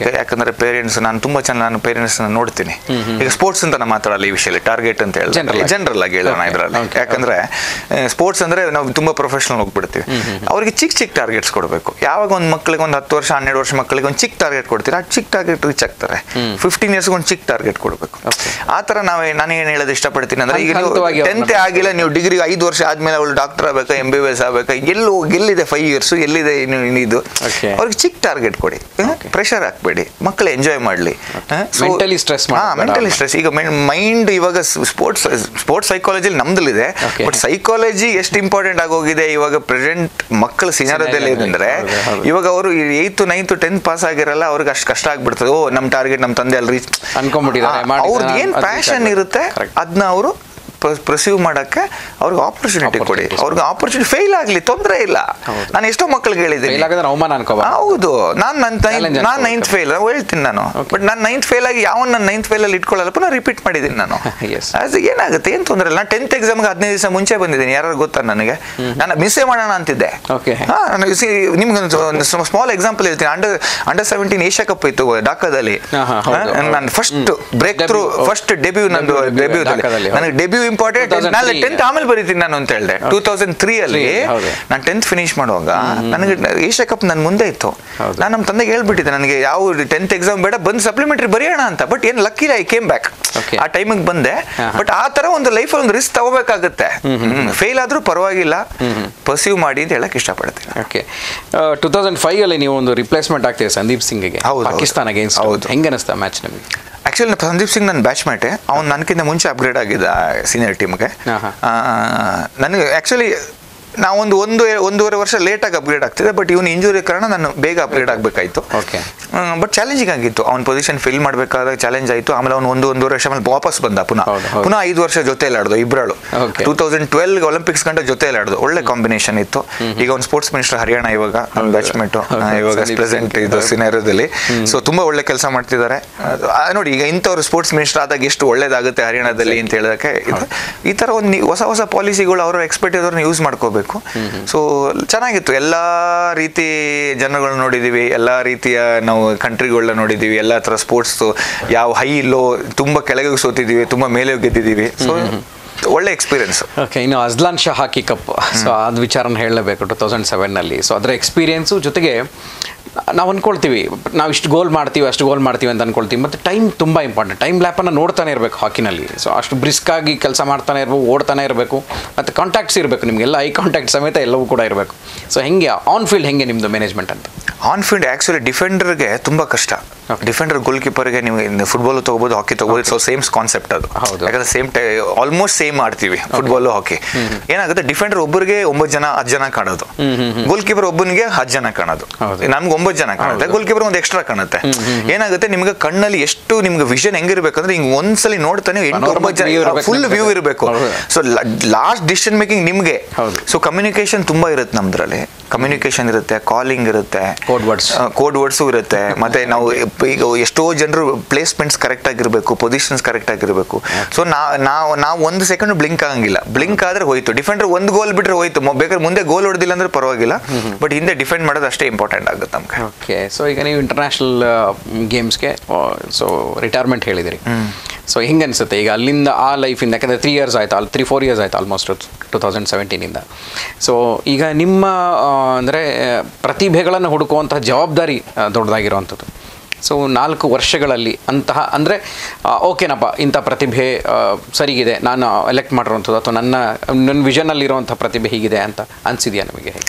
ಈಗ ಯಾಕಂದ್ರೆ ಪೇರೆಂಟ್ಸ್ ನಾನು ತುಂಬಾ ಚೆನ್ನಾಗಿ ನಾನು ಪೇರೆಂಟ್ಸ್ ನೋಡ್ತೀನಿ. ಈಗ ಸ್ಪೋರ್ಟ್ಸ್ ಅಂತ ನಾ ಮಾತಾಡಲ್ಲ ಈ ವಿಷಯದಲ್ಲಿ ಟಾರ್ಗೆಟ್ ಅಂತ ಹೇಳಿ. ಜನರಲ್ ಆಗಿ. ಹೇಳೋಣ ಇದರಲ್ಲಿ. ಯಾಕಂದ್ರೆ ಸ್ಪೋರ್ಟ್ಸ್ ಅಂದ್ರೆ ನಾವು ತುಂಬಾ ಪ್ರೊಫೆಷನಲ್ ಹೋಗ್ಬಿಡ್ತೀವಿ. ಅವ್ರಿಗೆ ಚಿಕ್ಕ ಚಿಕ್ಕ ಟಾರ್ಗೆಟ್ಸ್ ಕೊಡಬೇಕು. ಯಾವಾಗ ಒಂದು ಮಕ್ಕಳಿಗೆ ಒಂದು ಹತ್ತು ವರ್ಷ ಹನ್ನೆರಡು ವರ್ಷ ಮಕ್ಕಳಿಗೆ ಒಂದು ಚಿಕ್ಕ ಟಾರ್ಗೆಟ್ ಕೊಡ್ತೀರಾ ಆ ಚಿಕ್ಕ ಟಾರ್ಗೆಟ್ ರೀಚ್ ಆಗ್ತಾರೆ ಫಿಫ್ಟೀನ್ ಇಯರ್ಸ್ ಒಂದು ಚಿಕ್ಕ ಟಾರ್ಗೆಟ್ ಕೊಡಬೇಕು. ಆತರ ಆ ತರ ನಾವು ನಾನು ಏನು ಹೇಳೋದು ಇಷ್ಟಪಡ್ತೀನಿ ಅಂದ್ರೆ ಈಗ ನೀವು ಟೆಂತ್ ಆಗಿಲ್ಲ ನೀವು ಡಿಗ್ರಿ ಐದು ವರ್ಷ ಆದ್ಮೇಲೆ ಅವಳು ಡಾಕ್ಟರ್ ಆಗಬೇಕು ಎಂ ಬಿ ಬಿ ಎಸ್ ಆಗ್ಬೇಕಾ ಎಲ್ಲೂ ಎಲ್ಲಿದೆ ಫೈವ್ ಇಯರ್ಸ್ ಎಲ್ಲಿದೆ ಇದು. ಅವ್ರಿಗೆ ಚಿಕ್ಕ ಟಾರ್ಗೆಟ್ ಕೊಡಿ. ಪ್ರೆಷರ್ ಹಾಕ್ಬೇಡಿ. ಮಕ್ಕಳು ಎಂಜಾಯ್ ಮಾಡಲಿ. ಮೆಂಟಲಿ ಸ್ಟ್ರೆಸ್ ಮೆಂಟಲಿ ಸ್ಟ್ರೆಸ್ ಈಗ ಮೈಂಡ್ ಇವಾಗ ಸ್ಪೋರ್ಟ್ಸ್ ಸ್ಪೋರ್ಟ್ಸ್ ಸೈಕಾಲಜಿಲಿ ನಮ್ದಲ್ಲಿದೆ. ಬಟ್ ಸೈಕಾಲಜಿ ಎಷ್ಟು ಇಂಪಾರ್ಟೆಂಟ್ ಆಗೋಗಿದೆ ಇವಾಗ ಪ್ರೆಸೆಂಟ್ ಮಕ್ಕಳು ಸಿನಾರದಲ್ಲಿ ಏನಂದ್ರೆ. ಇವಾಗ ಅವರು ಏಯ್ತು ನೈನ್ತ್ ಟೆಂತ್ ಪಾಸ್ ಆಗಿರಲ್ಲ ಅವ್ರಿಗೆ ಅಷ್ಟು ಕಷ್ಟ ಆಗ್ಬಿಡ್ತದೆ. ಓ ನಮ್ಮ ಟಾರ್ಗೆಟ್ ನಮ್ಮ ತಂದೆ ಅಲ್ಲಿ ರೀಚ್ ಅನ್ಕೊಂಡ್ಬಿಟ್ಟಿದ್ದಾರೆ, ಏನ್ ಅವ್ರಿಗೆ ಏನು ಪ್ಯಾಷನ್ ಇರುತ್ತೆ. ಅದನ್ನ ಅವರು ಪ್ರೊಸೀವ್ ಮಾಡಕ್ಕೆ ಅವ್ರಿಗೆ ಆಪರ್ಚುನಿಟಿ ಕೊಡಿ. ಅವ್ರಿಗೆ ಆಪರ್ಚುನಿಟಿ ಫೇಲ್ ಆಗಲಿ ತೊಂದರೆ ಇಲ್ಲ. ನಾನು ಎಷ್ಟೋ ಮಕ್ಕಳಿಗೆ ಹೇಳಿದ್ದೀನಿ. ಹೌದು. ನಾನು ನನ್ನ ನಾನು. ನೈನ್ತ್ ಫೇಲ್ ಹೇಳ್ತೀನಿ ನಾನು. ಬಟ್ ನಾನು ನೈನ್ತ್ ಫೇಲ್ ಆಗಿ ಯಾವ ನಾನು ನೈನ್ತ್ ಫೇಲ್ ಅಲ್ಲಿ ಇಟ್ಕೊಳ್ಳಲ್ಲಪ್ಪ ನಾನು ರಿಪೀಟ್ ಮಾಡಿದ್ದೀನಿ ನಾನು. [laughs] ಅದು ಏನಾಗುತ್ತೆ? ಏನು ತೊಂದರೆ ಇಲ್ಲ. ನಾನು ಟೆಂತ್ ಎಕ್ಸಾಮ್ಗೆ ಹದಿನೈದು ದಿವಸ ಮುಂಚೆ ಬಂದಿದ್ದೀನಿ. ಯಾರು ಗೊತ್ತಾ ನನಗೆ? ನಾನು ಮಿಸ್ಸೇ ಮಾಡೋಣ ಅಂತಿದ್ದೆ. ನಿಮ್ಗೆ ಒಂದು ಸ್ಮಾಲ್ ಎಕ್ಸಾಂಪಲ್ ಹೇಳ್ತೀನಿ. Under under seventeen Asia cup ಇತ್ತು ಹೌದು. ನಾನು first breakthrough first debut ನಂದು Debut, debut, ಡೆಬ್ಯೂ ಢಾಕಾದಲ್ಲಿ, ನನಗೆ ಡೆಬ್ಯೂ ಇಂಪಾರ್ಟೆಂಟ್ 2003, ನಾನು ಟೆಂತ್ ಆಮೇಲೆ ಬರೀತೀನಿ ನಾನು ಅಂತ ಹೇಳಿದೆ. ಟೂ ತೌಸಂಡ್ ತ್ರೀ ಅಲ್ಲಿ ನಾನು ಟೆಂತ್ ಫಿನಿಶ್ ಮಾಡುವಾಗ ನನಗೆ ಏಷ್ಯಾ ಕಪ್ ನನ್ನ ಮುಂದೆ ಇತ್ತು. ನಾನು ನಮ್ಮ ತಂದೆಗೆ ಹೇಳ್ಬಿಟ್ಟಿದ್ದೆ ನನಗೆ ಯಾವ ಟೆಂತ್ ಎಕ್ಸಾಮ್ ಬೇಡ ಬಂದು ಸಪ್ಲಿಮೆಂಟರಿ ಬರೆಯೋಣ ಅಂತ. ಬಟ್ ಏನು ಲಕ್ಕಿ ಐ ಕೇಮ್ ಬ್ಯಾಕ್. ಆ ಟೈಮಿಗೆ ಬಂದೆ. ಬಟ್ ಆ ತರ ಒಂದು ಲೈಫ್ ಒಂದು ರಿಸ್ಕ್ ತಗೋಬೇಕಾಗುತ್ತೆ. ಫೇಲ್ ಆದ್ರೂ ಪರವಾಗಿಲ್ಲ. ಪರ್ಸ್ಯೂ ಮಾಡಿ ಅಂತ ಹೇಳಕ್ ಇಷ್ಟಪಡ್ತೀನಿ ಓಕೆ ಟೂ ತೌಸಂಡ್ ಫೈವ್ ಅಲ್ಲಿ ನೀವು ಒಂದು ರಿಪ್ಲೇಸ್ಮೆಂಟ್ ಆಗ್ತೀವಿ ಸಂದೀಪ್ ಸಿಂಗ್ಗೆ. ಪಾಕಿಸ್ತಾನ ಅಗೇನ್ಸ್ಟ್ ಹೌದು. ಹೆಂಗೆ ಅನಿಸ್ತಾ ಮ್ಯಾಚ್ ನಿಮಗೆ? ಆಕ್ಚುಲಿ ಸಂದೀಪ್ ಸಿಂಗ್ ನನ್ನ ಬ್ಯಾಚ್ ಮೇಟೆ ಅವ್ನು ನನಗಿಂತ ಮುಂಚೆ ಅಪ್ಗ್ರೇಡ್ ಆಗಿದ್ದ ಸೀನಿಯರ್ ಟೀಮ್ಗೆ. ನನಗೆ ಆ್ಯಕ್ಚುಲಿ ನಾವೊಂದು ಒಂದು ಒಂದೂವರೆ ವರ್ಷ ಲೇಟಾಗಿ ಅಪ್ಗ್ರೇಡ್ ಆಗ್ತಿದೆ ಬಟ್ ಇವನು ಇಂಜುರಿ ಕಾರಣ ನಾನು ಬೇಗ ಅಪ್ಗ್ರೇಡ್ ಆಗಬೇಕಾಯಿತು. ಓಕೆ ಬಟ್ ಚಾಲೆಂಜಿಂಗ್ ಆಗಿತ್ತು. ಅವ್ನ ಪೊಸಿಷನ್ ಫಿಲ್ ಮಾಡಬೇಕಾದಾಗ ಚಾಲೆಂಜ್ ಆಯಿತು. ಆಮೇಲೆ ಅವ್ನು ಒಂದು ಒಂದೂವರೆ ವರ್ಷ ಆಮೇಲೆ ವಾಪಸ್ ಬಂದ ಪುನಃ. ಪುನಃ ಐದು ವರ್ಷ ಜೊತೆಯಲ್ಲಿ ಆಡ್ದು ಇಬ್ರಾಳು. Okay. Two thousand twelve Olympics ಗಂಟ ಜೊತೆಯಲ್ಲಿ ಆಡ್ದು. ಒಳ್ಳೆ ಕಾಂಬಿನೇಷನ್ ಇತ್ತು. ಈಗ ಒಂದು ಸ್ಪೋರ್ಟ್ಸ್ ಮಿನಿಸ್ಟರ್ ಹರಿಯಾಣ ಇವಾಗ ಬ್ಯಾಚ್ಮೇಟ್ ಇವಾಗ ಪ್ರೆಸೆಂಟ್. ಇದು ಸಿನಾರಿಯೋದಲ್ಲಿ ಸೊ ತುಂಬಾ ಒಳ್ಳೆ ಕೆಲಸ ಮಾಡ್ತಿದ್ದಾರೆ. ನೋಡಿ ಈಗ ಇಂಥವ್ರು ಸ್ಪೋರ್ಟ್ಸ್ ಮಿನಿಸ್ಟರ್ ಆದಾಗ ಎಷ್ಟು ಒಳ್ಳೇದಾಗುತ್ತೆ ಹರಿಯಾಣದಲ್ಲಿ ಅಂತ ಹೇಳೋದಕ್ಕೆ ಈ ತರ ಒಂದು ಹೊಸ ಹೊಸ ಪಾಲಿಸಿಗಳು ಅವರ ಎಕ್ಸ್ಪರ್ಟ್ ಇರೋರ್ನ ಯೂಸ್ ಮಾಡ್ಕೋಬೇಕು. ಸೊ ಚೆನ್ನಾಗಿತ್ತು. ಎಲ್ಲ ರೀತಿ ಜನಗಳನ್ನ ನೋಡಿದೀವಿ. ಎಲ್ಲ ರೀತಿಯ ನಾವು ಕಂಟ್ರಿಗಳನ್ನ ನೋಡಿದೀವಿ. ಎಲ್ಲ ಥರ ಸ್ಪೋರ್ಟ್ಸ್ ಯಾವ ಹೈ ಲೋ ತುಂಬಾ ಕೆಳಗೆ ಸೋತಿದ್ದೀವಿ ತುಂಬಾ ಮೇಲೆ ಗೆದ್ದಿದ್ದೀವಿ ಸೊ ಒಳ್ಳೆ ಎಕ್ಸ್ಪೀರಿಯನ್ಸ್ ಓಕೆ ಇನ್ನು Azlan Shah hockey cup. So ಅದು ವಿಚಾರನ ಹೇಳಲೇಬೇಕು ಟು ತೌಸಂಡ್ ಸೆವೆನ್ನಲ್ಲಿ ಸೊ ಅದರ ಎಕ್ಸ್ಪೀರಿಯನ್ಸು ಜೊತೆಗೆ ನಾವು ಅಂದ್ಕೊಳ್ತೀವಿ ನಾವು ಇಷ್ಟು ಗೋಲ್ ಮಾಡ್ತೀವಿ ಅಷ್ಟು ಗೋಲ್ ಮಾಡ್ತೀವಿ ಅಂತ ಅಂದ್ಕೊಳ್ತೀವಿ ಮತ್ತು ಟೈಮ್ ತುಂಬ ಇಂಪಾರ್ಟೆಂಟ್ ಟೈಮ್ ಲ್ಯಾಪನ್ನು ನೋಡ್ತಾನೆ ಇರಬೇಕು ಹಾಕಿನಲ್ಲಿ ಸೊ ಅಷ್ಟು ಬ್ರಿಸ್ಕಾಗಿ ಕೆಲಸ ಮಾಡ್ತಾನೆ ಇರಬೇಕು ಓಡ್ತಾನೆ ಇರಬೇಕು ಮತ್ತು ಕಾಂಟ್ಯಾಕ್ಟ್ಸ್ ಇರಬೇಕು ನಿಮಗೆಲ್ಲ ಐ ಕಾಂಟ್ಯಾಕ್ಟ್ ಸಮೇತ ಎಲ್ಲವೂ ಕೂಡ ಇರಬೇಕು. ಸೊ ಹೆಂಗೆ ಆನ್ ಫೀಲ್ಡ್ ಹೆಂಗೆ ನಿಮ್ಮದು ಮ್ಯಾನೇಜ್ಮೆಂಟ್ ಅಂತ? ಆನ್ ಫೀಲ್ಡ್ ಆ್ಯಕ್ಚುಲಿ ಡಿಫೆಂಡರ್ಗೆ ತುಂಬ ಕಷ್ಟ. ಡಿಫೆಂಡರ್ ಗೋಲ್ ಕೀಪರ್ಗೆ ನಿಮಗೆ ಫುಟ್ಬಾಲ್ ತೊಗೋಬೋದು ಹಾಕಿ ತೊಗೋಬೋದು ಸೊ ಸೇಮ್ ಕಾನ್ಸೆಪ್ಟ್ ಅದು. ಹೌದು. ಯಾಕಂದ್ರೆ ಸೇಮ್ ಟೈ ಆಲ್ಮೋಸ್ಟ್ ಸೇಮ್ ಆಡ್ತೀವಿ ಫುಟ್ಬಾಲ್ ಹಾಕಿ ಏನಾಗುತ್ತೆ ಡಿಫೆಂಡರ್ ಒಬ್ಬರಿಗೆ ಒಂಬತ್ತು ಜನ ಹತ್ತು ಜನ ಕಾಣೋದು. ಗೋಲ್ ಕೀಪರ್ ಒಬ್ಬನಿಗೆ ಹತ್ತು ಜನ ಕಾಣೋದು. ನಮ್ಗೆ ಒಂಬತ್ತು ಜನ ಕಾಣುತ್ತೆ. ಗೋಲ್ ಕೀಪರ್ ಒಂದು ಎಕ್ಸ್ಟ್ರಾ ಕಾಣುತ್ತೆ. ಏನಾಗುತ್ತೆ? ನಿಮ್ಗೆ ಕಣ್ಣಲ್ಲಿ ಎಷ್ಟು ನಿಮ್ಗೆ ವಿಷನ್ ಹೆಂಗಿರ್ಬೇಕಂದ್ರೆ ಹಿಂಗ್ ಒಂದ್ಸಲಿ ನೋಡ್ತಾನೆ ಎಂಟು ಒಂಬತ್ತು ಜನ ಫುಲ್. ವ್ಯೂ ಇರಬೇಕು. ಸೊ ಲಾಸ್ಟ್ ಡಿಸಿಷನ್ ಮೇಕಿಂಗ್ ನಿಮ್ಗೆ. ಸೊ ಕಮ್ಯುನಿಕೇಶನ್ ತುಂಬಾ ಇರುತ್ತೆ ನಮ್ದ್ರಲ್ಲಿ. ಕಮ್ಯುನಿಕೇಶನ್ ಇರುತ್ತೆ ಕಾಲಿಂಗ್ ಇರುತ್ತೆ ಕೋಡ್ ವರ್ಡ್ಸ್ ಕೋಡ್ ವರ್ಡ್ಸು ಇರುತ್ತೆ. ಮತ್ತೆ ನಾವು ಈಗ ಎಷ್ಟೋ ಜನರು ಪ್ಲೇಸ್ಮೆಂಟ್ಸ್ ಕರೆಕ್ಟ್ ಆಗಿರಬೇಕು ಪೊಸಿಷನ್ಸ್ ಕರೆಕ್ಟ್ ಆಗಿರಬೇಕು. ಸೊ ನಾವು ನಾವು ಒಂದು ಸೆಕೆಂಡ್ ಬ್ಲಿಂಕ್ ಆಗಂಗಿಲ್ಲ. ಬ್ಲಿಂಕ್ ಆದ್ರೆ ಹೋಯ್ತು. ಡಿಫೆಂಡರ್ ಒಂದು ಗೋಲ್ ಬಿಟ್ರೆ ಹೋಯ್ತು. ಬೇಕಾದ್ರೆ ಮುಂದೆ ಗೋಲ್ ಹೊಡೆದಿಲ್ಲ ಅಂದ್ರೆ ಪರವಾಗಿಲ್ಲ. ಬಟ್ ಹಿಂದೆ ಡಿಫೆಂಡ್ ಮಾಡೋದು ಅಷ್ಟೇ ಇಂಪಾರ್ಟೆಂಟ್ ಆಗುತ್ತೆ ನಮಗೆ. ಓಕೆ ಸೊ ಈಗ ನೀವು ಇಂಟರ್ನ್ಯಾಷನಲ್ ಗೇಮ್ಸ್ಗೆ ಸೊ ರಿಟೈರ್ಮೆಂಟ್ ಹೇಳಿದಿರಿ. ಸೊ ಹಿಂಗೆ ಅನಿಸುತ್ತೆ ಈಗ ಅಲ್ಲಿಂದ ಆ ಲೈಫಿಂದ ಯಾಕಂದರೆ ತ್ರೀ ಇಯರ್ಸ್ ಆಯಿತು ಅಲ್ಲಿ ತ್ರೀ ಫೋರ್ ಇಯರ್ಸ್ ಆಯಿತು ಆಲ್ಮೋಸ್ಟ್ ಟು ತೌಸಂಡ್ ಸೆವೆಂಟೀನಿಂದ ಸೊ ಈಗ ನಿಮ್ಮ ಅಂದರೆ, ಪ್ರತಿಭೆಗಳನ್ನು ಹುಡುಕುವಂತಹ ಜವಾಬ್ದಾರಿ ದೊಡ್ಡದಾಗಿರುವಂಥದ್ದು. ಸೊ ನಾಲ್ಕು ವರ್ಷಗಳಲ್ಲಿ ಅಂತಹ, ಅಂದರೆ ಓಕೆನಪ್ಪ, ಇಂಥ ಪ್ರತಿಭೆ ಸರಿಗಿದೆ, ನಾನು ಎಲೆಕ್ಟ್ ಮಾಡಿರುವಂಥದ್ದು, ಅಥವಾ ನನ್ನ ನನ್ನ ವಿಷನಲ್ಲಿರುವಂಥ ಪ್ರತಿಭೆ ಹೀಗಿದೆ ಅಂತ ಅನಿಸಿದೆಯಾ ನಿಮಗೆ ಹೇಗೆ?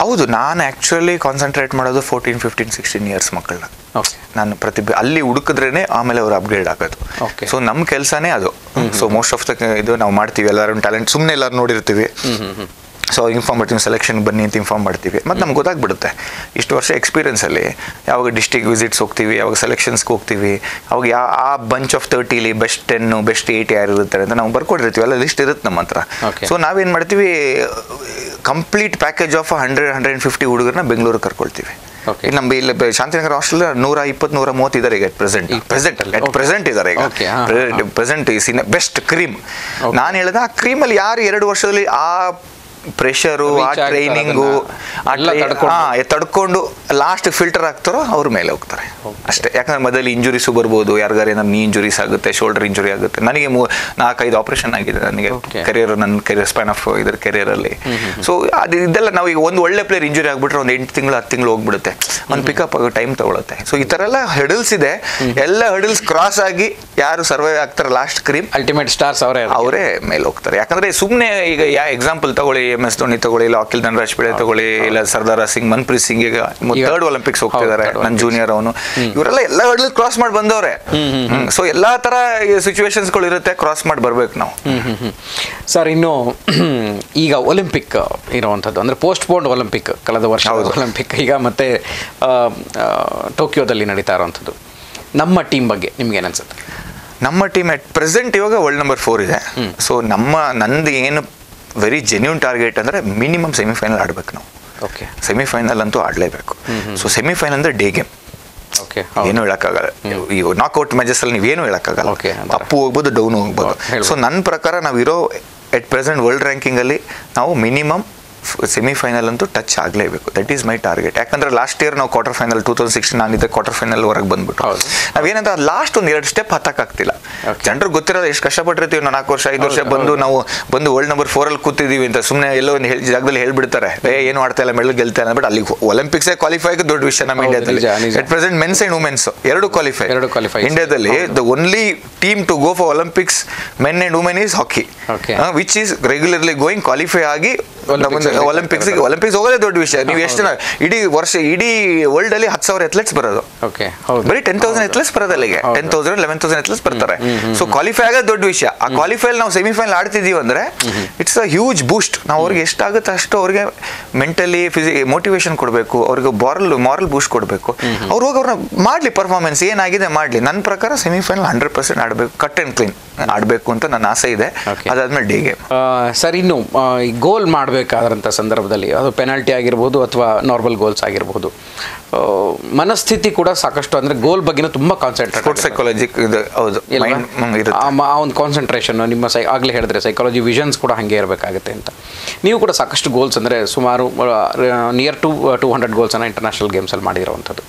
ಹೌದು ನಾನು ಆ್ಯಕ್ಚುಲಿ ಕಾನ್ಸಂಟ್ರೇಟ್ ಮಾಡೋದು ಫೋರ್ಟೀನ್ ಫಿಫ್ಟೀನ್ ಸಿಕ್ಸ್ಟೀನ್ ಇಯರ್ಸ್ ಮಕ್ಕಳನ್ನ. ಓಕೆ ನಾನು ಪ್ರತಿಭೆ ಅಲ್ಲಿ ಹುಡುಕಿದ್ರೇನೆ ಆಮೇಲೆ ಅವ್ರು ಅಪ್ಗ್ರೇಡ್ ಆಗೋದು. ಓಕೆ ಸೊ ನಮ್ಮ ಕೆಲಸನೇ ಅದು. ಸೊ ಮೋಸ್ಟ್ ಆಫ್ ದ ಇದು ನಾವು ಮಾಡ್ತೀವಿ. ಎಲ್ಲರೂ ಟ್ಯಾಲೆಂಟ್ ಸುಮ್ಮನೆ ಎಲ್ಲರೂ ನೋಡಿರ್ತೀವಿ. ಸೊ ಇನ್ಫಾರ್ಮ್ ಮಾಡ್ತೀವಿ ಸೆಲೆಕ್ಷನ್ ಬನ್ನಿ ಅಂತ ಇನ್ಫಾರ್ಮ್ ಮಾಡ್ತೀವಿ. ಮತ್ತು ನಮ್ಗೆ ಗೊತ್ತಾಗ್ಬಿಡುತ್ತೆ. ಇಷ್ಟು ವರ್ಷ ಎಕ್ಸ್ಪೀರಿಯನ್ಸಲ್ಲಿ ಯಾವಾಗ ಡಿಸ್ಟಿಕ್ ವಿಸಿಟ್ಸ್ ಹೋಗ್ತೀವಿ ಯಾವಾಗ ಸೆಲೆಕ್ಷನ್ಸ್ಗೆ ಹೋಗ್ತೀವಿ ಅವಾಗ ಯಾವ ಆ ಬಂಚ್ ಆಫ್ ತರ್ಟಿಲಿ ಬೆಸ್ಟ್ ಟೆನ್ನು ಬೆಸ್ಟ್ ಏಯ್ಟ್ ಯಾರು ಇರುತ್ತಾರೆ ಅಂತ ನಾವು ಬರ್ಕೊಂಡಿರ್ತೀವಿ. ಅಲ್ಲ ಲಿಸ್ಟ್ ಇರುತ್ತೆ ನಮ್ಮ ಹತ್ರ. ಸೊ ನಾವೇನು ಮಾಡ್ತೀವಿ complete package of hundred hundred and fifty ಹುಡುಗರನ್ನ ಬೆಂಗಳೂರಿಗೆ ಕರ್ಕೊಳ್ತೀವಿ. ಈಗ ನಮ್ಮ ಇಲ್ಲಿ ಶಾಂತಿನಗರ ಹಾಸ್ಟೆಲ್ ನೂರ ಇಪ್ಪತ್ತು ನೂರ ಮೂವತ್ತು ಇದ್ದಾರೆ ಈಗ ಪ್ರೆಸೆಂಟ್ ಪ್ರೆಸೆಂಟ್. ಅಟ್ ಪ್ರೆಸೆಂಟ್ ಇದ್ದಾರೆ ಈಗ. ಪ್ರೆಸೆಂಟ್ ಈ ಸಿನ ಬೆಸ್ಟ್ ಕ್ರೀಮ್ ನಾನು ಹೇಳಿದ ಆ ಕ್ರೀಮಲ್ಲಿ ಯಾರು ಎರಡು ವರ್ಷದಲ್ಲಿ ಆ ಪ್ರೆಷರು ಆ ಟ್ರೈನಿಂಗು ತಡ್ಕೊಂಡು. ಲಾಸ್ಟ್ ಫಿಲ್ಟರ್ ಆಗ್ತಾರೋ ಅವ್ರ ಮೇಲೆ ಹೋಗ್ತಾರೆ. ಅಷ್ಟೇ. ಯಾಕಂದ್ರೆ ಮೊದಲು ಇಂಜುರೀಸು ಬರ್ಬೋದು ಯಾರಿಗಾರ ಏನಾದ್ರು ನೀ ಇಂಜುರೀಸ್ ಆಗುತ್ತೆ ಶೋಲ್ಡರ್ ಇಂಜುರಿ ಆಗುತ್ತೆ. ನನಗೆ ಮೂ ನಾಲ್ಕೈದು ಆಪರೇಷನ್ ಆಗಿದೆ. ನನಗೆ ಕೆರಿಯರ್ ನನ್ನ ಕೆರಿಯರ್ ಸ್ಪ್ಯಾನ್ ಆಫ್ ಇದ್ರ ಕೆರಿಯರಲ್ಲಿ ಸೊ ಅದು ಇದೆಲ್ಲ ನಾವು ಈಗ ಒಂದು ಒಳ್ಳೆ ಪ್ಲೇಯರ್ ಇಂಜುರಿ ಆಗ್ಬಿಟ್ರೆ ಒಂದು ಎಂಟು ತಿಂಗಳು ಹತ್ತು ತಿಂಗಳು ಹೋಗ್ಬಿಡುತ್ತೆ. ಒಂದು ಪಿಕಪ್ ಆಗೋ ಟೈಮ್ ತಗೊಳುತ್ತೆ. ಸೊ ಈ ಥರ ಎಲ್ಲ ಹಡಲ್ಸ್ ಇದೆ. ಎಲ್ಲ ಹಡಲ್ಸ್ ಕ್ರಾಸ್ ಆಗಿ ಯಾರು ಸರ್ವೈವ್ ಆಗ್ತಾರೆ ಲಾಸ್ಟ್ ಕ್ರೀಮ್ ಅಲ್ಟಿಮೇಟ್ ಸ್ಟಾರ್ಸ್ ಅವರೇ ಅವರೇ ಮೇಲೆ ಹೋಗ್ತಾರೆ. ಯಾಕಂದ್ರೆ ಸುಮ್ಮನೆ ಈಗ ಯಾವ ಎಕ್ಸಾಂಪಲ್ ತಗೊಳ್ಳಿ. ಎಂ ಎಸ್ ಧೋನಿ ತಗೊಳ್ಳಿ ಇಲ್ಲ ಅಖಿಲ್ ಧನರಾಜ್ ಪಿಳೆ ತಗೊಳ್ಳಿ ಇಲ್ಲ ಸರ್ದಾರ್ ಸಿಂಗ್ ಮನ್ಪ್ರೀತ್ ಸಿಂಗ್ ಈಗ ಥರ್ಡ್ ಒಲಿಂಪಿಕ್ಸ್ ಹೋಗ್ತಿದ್ದಾರೆ ನನ್ನ ಜೂನಿಯರ್ ಅವನು. ಇವರೆಲ್ಲ ಎಲ್ಲ ಹಡ್ಲು ಕ್ರಾಸ್ ಮಾಡಿ ಬಂದವ್ರೆ. ಸೊ ಎಲ್ಲಾ ತರ ಸಿಚುವೇಶನ್ಸ್ಗಳು ಇರುತ್ತೆ ಕ್ರಾಸ್ ಮಾಡಿ ಬರ್ಬೇಕು ನಾವು. ಸರ್ ಇನ್ನು [clears throat] ಈಗ ಒಲಿಂಪಿಕ್ ಇರುವಂಥದ್ದು ಪೋಸ್ಟ್ ಪೋನ್ ಒಲಿಂಪಿಕ್ ಕಳೆದ ವರ್ಷ. ಒಲಿಂಪಿಕ್ ಈಗ ಮತ್ತೆ ಟೋಕಿಯೋದಲ್ಲಿ ನಡೀತಾ ಇರುವಂಥದ್ದು. ನಮ್ಮ ಟೀಮ್ ಬಗ್ಗೆ ನಿಮ್ಗೆ ಅನ್ಸುತ್ತೆ? ನಮ್ಮ ಟೀಮ್ ಅಟ್ ಪ್ರೆಸೆಂಟ್ ಇವಾಗ ವರ್ಲ್ಡ್ ನಂಬರ್ ಫೋರ್ ಇದೆ. ಸೊ ನಮ್ಮ ನಂದು ಏನು ವೆರಿ ಜೆನ್ಯೂನ್ ಟಾರ್ಗೆಟ್ ಅಂದರೆ ಮಿನಿಮಮ್ ಸೆಮಿಫೈನಲ್ ಆಡಬೇಕು ನಾವು. ಓಕೆ ಸೆಮಿಫೈನಲ್ ಅಂತೂ ಆಡಲೇಬೇಕು. ಸೊ ಸೆಮಿಫೈನಲ್ ಅಂದರೆ ಡೇ ಗೇಮ್ ಓಕೆ ಏನು ಹೇಳಕ್ಕಾಗಲ್ಲ. ಈ ನಾಕ್ಔಟ್ ಮ್ಯಾಚಸ್ ಅಲ್ಲಿ ನೀವೇನು ಹೇಳಕ್ಕಾಗಲ್ಲ. ಅಂದ್ರೆ- ಅಪ್ಪು ಹೋಗ್ಬೋದು ಡೌನ್ ಹೋಗ್ಬೋದು. ಸೊ ನನ್ನ ಪ್ರಕಾರ ನಾವಿರೋ ಎಟ್ ಪ್ರೆಸೆಂಟ್ ವರ್ಲ್ಡ್ ರ್ಯಾಂಕಿಂಗಲ್ಲಿ ನಾವು ಮಿನಿಮಮ್ ಸೆಮಿಫೈನಲ್ ಅಂತೂ ಟಚ್ ಆಗಲೇಬೇಕು. ದಟ್ ಈಸ್ ಮೈ ಟಾರ್ಗೆಟ್ ಯಾಕಂದ್ರೆ ಲಾಸ್ಟ್ ಇಯರ್ ನಾವು quarter final two thousand sixteen ನಾನಿದ್ದೆ quarter final ಹೊರಗೆ ಬಂದ್ಬಿಟ್ಟು. ನಾವು ನಾವೇನಂತ ಲಾಸ್ಟ್ ಒಂದು ಎರಡು ಸ್ಟೆಪ್ ಹತ್ತಕ್ಕಾಗ್ತಿಲ್ಲ. ಜನರು ಜನರಿಗೆ ಗೊತ್ತಿರೋದು ಎಷ್ಟು ಕಷ್ಟಪಟ್ಟಿರ್ತೀವಿ ನಾವು ನಾಲ್ಕು ವರ್ಷ ಐದು ವರ್ಷ ಬಂದು ನಾವು ಬಂದು ವರ್ಲ್ಡ್ ನಂಬರ್ ಫೋರ್ ಅಲ್ಲಿ ಕೂತಿದ್ದೀವಿ ಅಂತ ಸುಮ್ಮನೆ ಎಲ್ಲೋ ಒಂದು ಹೇಳಿ ಜಾಗದಲ್ಲಿ ಹೇಳ್ಬಿಡ್ತಾರೆ. ಏ ಏನು ಆಡ್ತಾ ಇಲ್ಲ ಮೆಡಲ್ ಗೆಲ್ತಾ ಇಲ್ಲ ಬಟ್ ಅಲ್ಲಿ ಒಲಿಂಪಿಕ್ಸೇ ಕ್ವಾಲಿಫೈ ಆಗಿ ದೊಡ್ಡ ವಿಷಯ ನಮ್ಮ ಇಂಡಿಯಾದಲ್ಲಿ at present men's and women's ಎರಡು ಕ್ವಾಲಿಫೈ ಎರಡು ಕ್ವಾಲಿಫೈ ಇಂಡಿಯಾದಲ್ಲಿ the only team to go for Olympics men and women is hockey. Which is regularly going qualify ಆಗಿ ಒಲಿಂಪಿಕ್ಸ್. ಒಲಿಂಪಿಕ್ಸ್ ಹೋಗೋದೇ ದೊಡ್ಡ ವಿಷಯ. ನೀವು ಎಷ್ಟು ಇಡೀ ವರ್ಷ ಇಡೀ ವರ್ಲ್ಡ್ ಅಲ್ಲಿ ಹತ್ತು ಸಾವಿರ ಎತ್ಲೆಟ್ಸ್ ಬರೋದು. ಬರೀ ಟೆನ್ ತೌಸಂಡ್ ಎತ್ಲೆಸ್ ಬರೋದು ಅಲ್ಲಿಗೆ. Ten thousand eleven thousand athletes ಬರ್ತಾರೆ. ಸೊ ಕ್ವಾಲಿಫೈ ಆಗೋದು ದೊಡ್ಡ ವಿಷಯ. ಆ ಕ್ವಾಲಿಫೈಲ್ ನಾವು ಸೆಮಿಫೈನಲ್ ಆಡ್ತಿದೀವಿ ಅಂದ್ರೆ ಇಟ್ಸ್ ಅ ಹ್ಯೂಜ್ ಬೂಸ್ಟ್ ನಾವು ಅವ್ರಿಗೆ ಎಷ್ಟಾಗುತ್ತೆ ಅಷ್ಟು ಅವ್ರಿಗೆ ಮೆಂಟಲಿ ಫಿಸಿ ಮೋಟಿವೇಶನ್ ಕೊಡಬೇಕು. ಅವ್ರಿಗೆ ಬಾರಲ್ ಮಾರಲ್ ಬೂಸ್ಟ್ ಕೊಡಬೇಕು. ಅವ್ರು ಹೋಗಿ ಅವ್ರನ್ನ ಮಾಡಲಿ ಪರ್ಫಾರ್ಮೆನ್ಸ್ ಏನಾಗಿದೆ ಮಾಡಲಿ. ನನ್ನ ಪ್ರಕಾರ ಸೆಮಿಫೈನಲ್ ಹಂಡ್ರೆಡ್ ಪರ್ಸೆಂಟ್ ಆಡಬೇಕು ಕಟ್ ಆ್ಯಂಡ್ ಕ್ಲೀನ್ ಆಡಬೇಕು ಅಂತ ನನ್ನ ಆಸೆ ಇದೆ. ಅದಾದ್ಮೇಲೆ ಡಿ ಗೇಮ್ ಆ, ಸರ್ ಇನ್ನು ಗೋಲ್ ಮಾಡಬೇಕಾದಂಥ ಸಂದರ್ಭದಲ್ಲಿ ಅದು ಪೆನಾಲ್ಟಿ ಆಗಿರ್ಬೋದು ಅಥವಾ ನಾರ್ಮಲ್ ಗೋಲ್ಸ್ ಆಗಿರ್ಬೋದು. ಮನಸ್ಥಿತಿ ಕೂಡ ಸಾಕಷ್ಟು ಅಂದರೆ ಗೋಲ್ ಬಗ್ಗೆನೂ ತುಂಬ ಕಾನ್ಸಂಟ್ರೇಟ್ ಸೈಕಾಲಜಿ ಹೌದು ಆ ಒಂದು ಕಾನ್ಸಂಟ್ರೇಷನ್ ನಿಮ್ಮ ಸೈ ಆಗಲೇ ಹೇಳಿದ್ರೆ ಸೈಕಾಲಜಿ ವಿಷನ್ಸ್ ಕೂಡ ಹಾಗೆ ಇರಬೇಕಾಗುತ್ತೆ ಅಂತ. ನೀವು ಕೂಡ ಸಾಕಷ್ಟು ಗೋಲ್ಸ್ ಅಂದರೆ ಸುಮಾರು ನಿಯರ್ ಟು ಟು ಹಂಡ್ರೆಡ್ ಗೋಲ್ಸನ್ನು ಇಂಟರ್ನ್ಯಾಷನಲ್ ಗೇಮ್ಸಲ್ಲಿ ಮಾಡಿರೋವಂಥದ್ದು.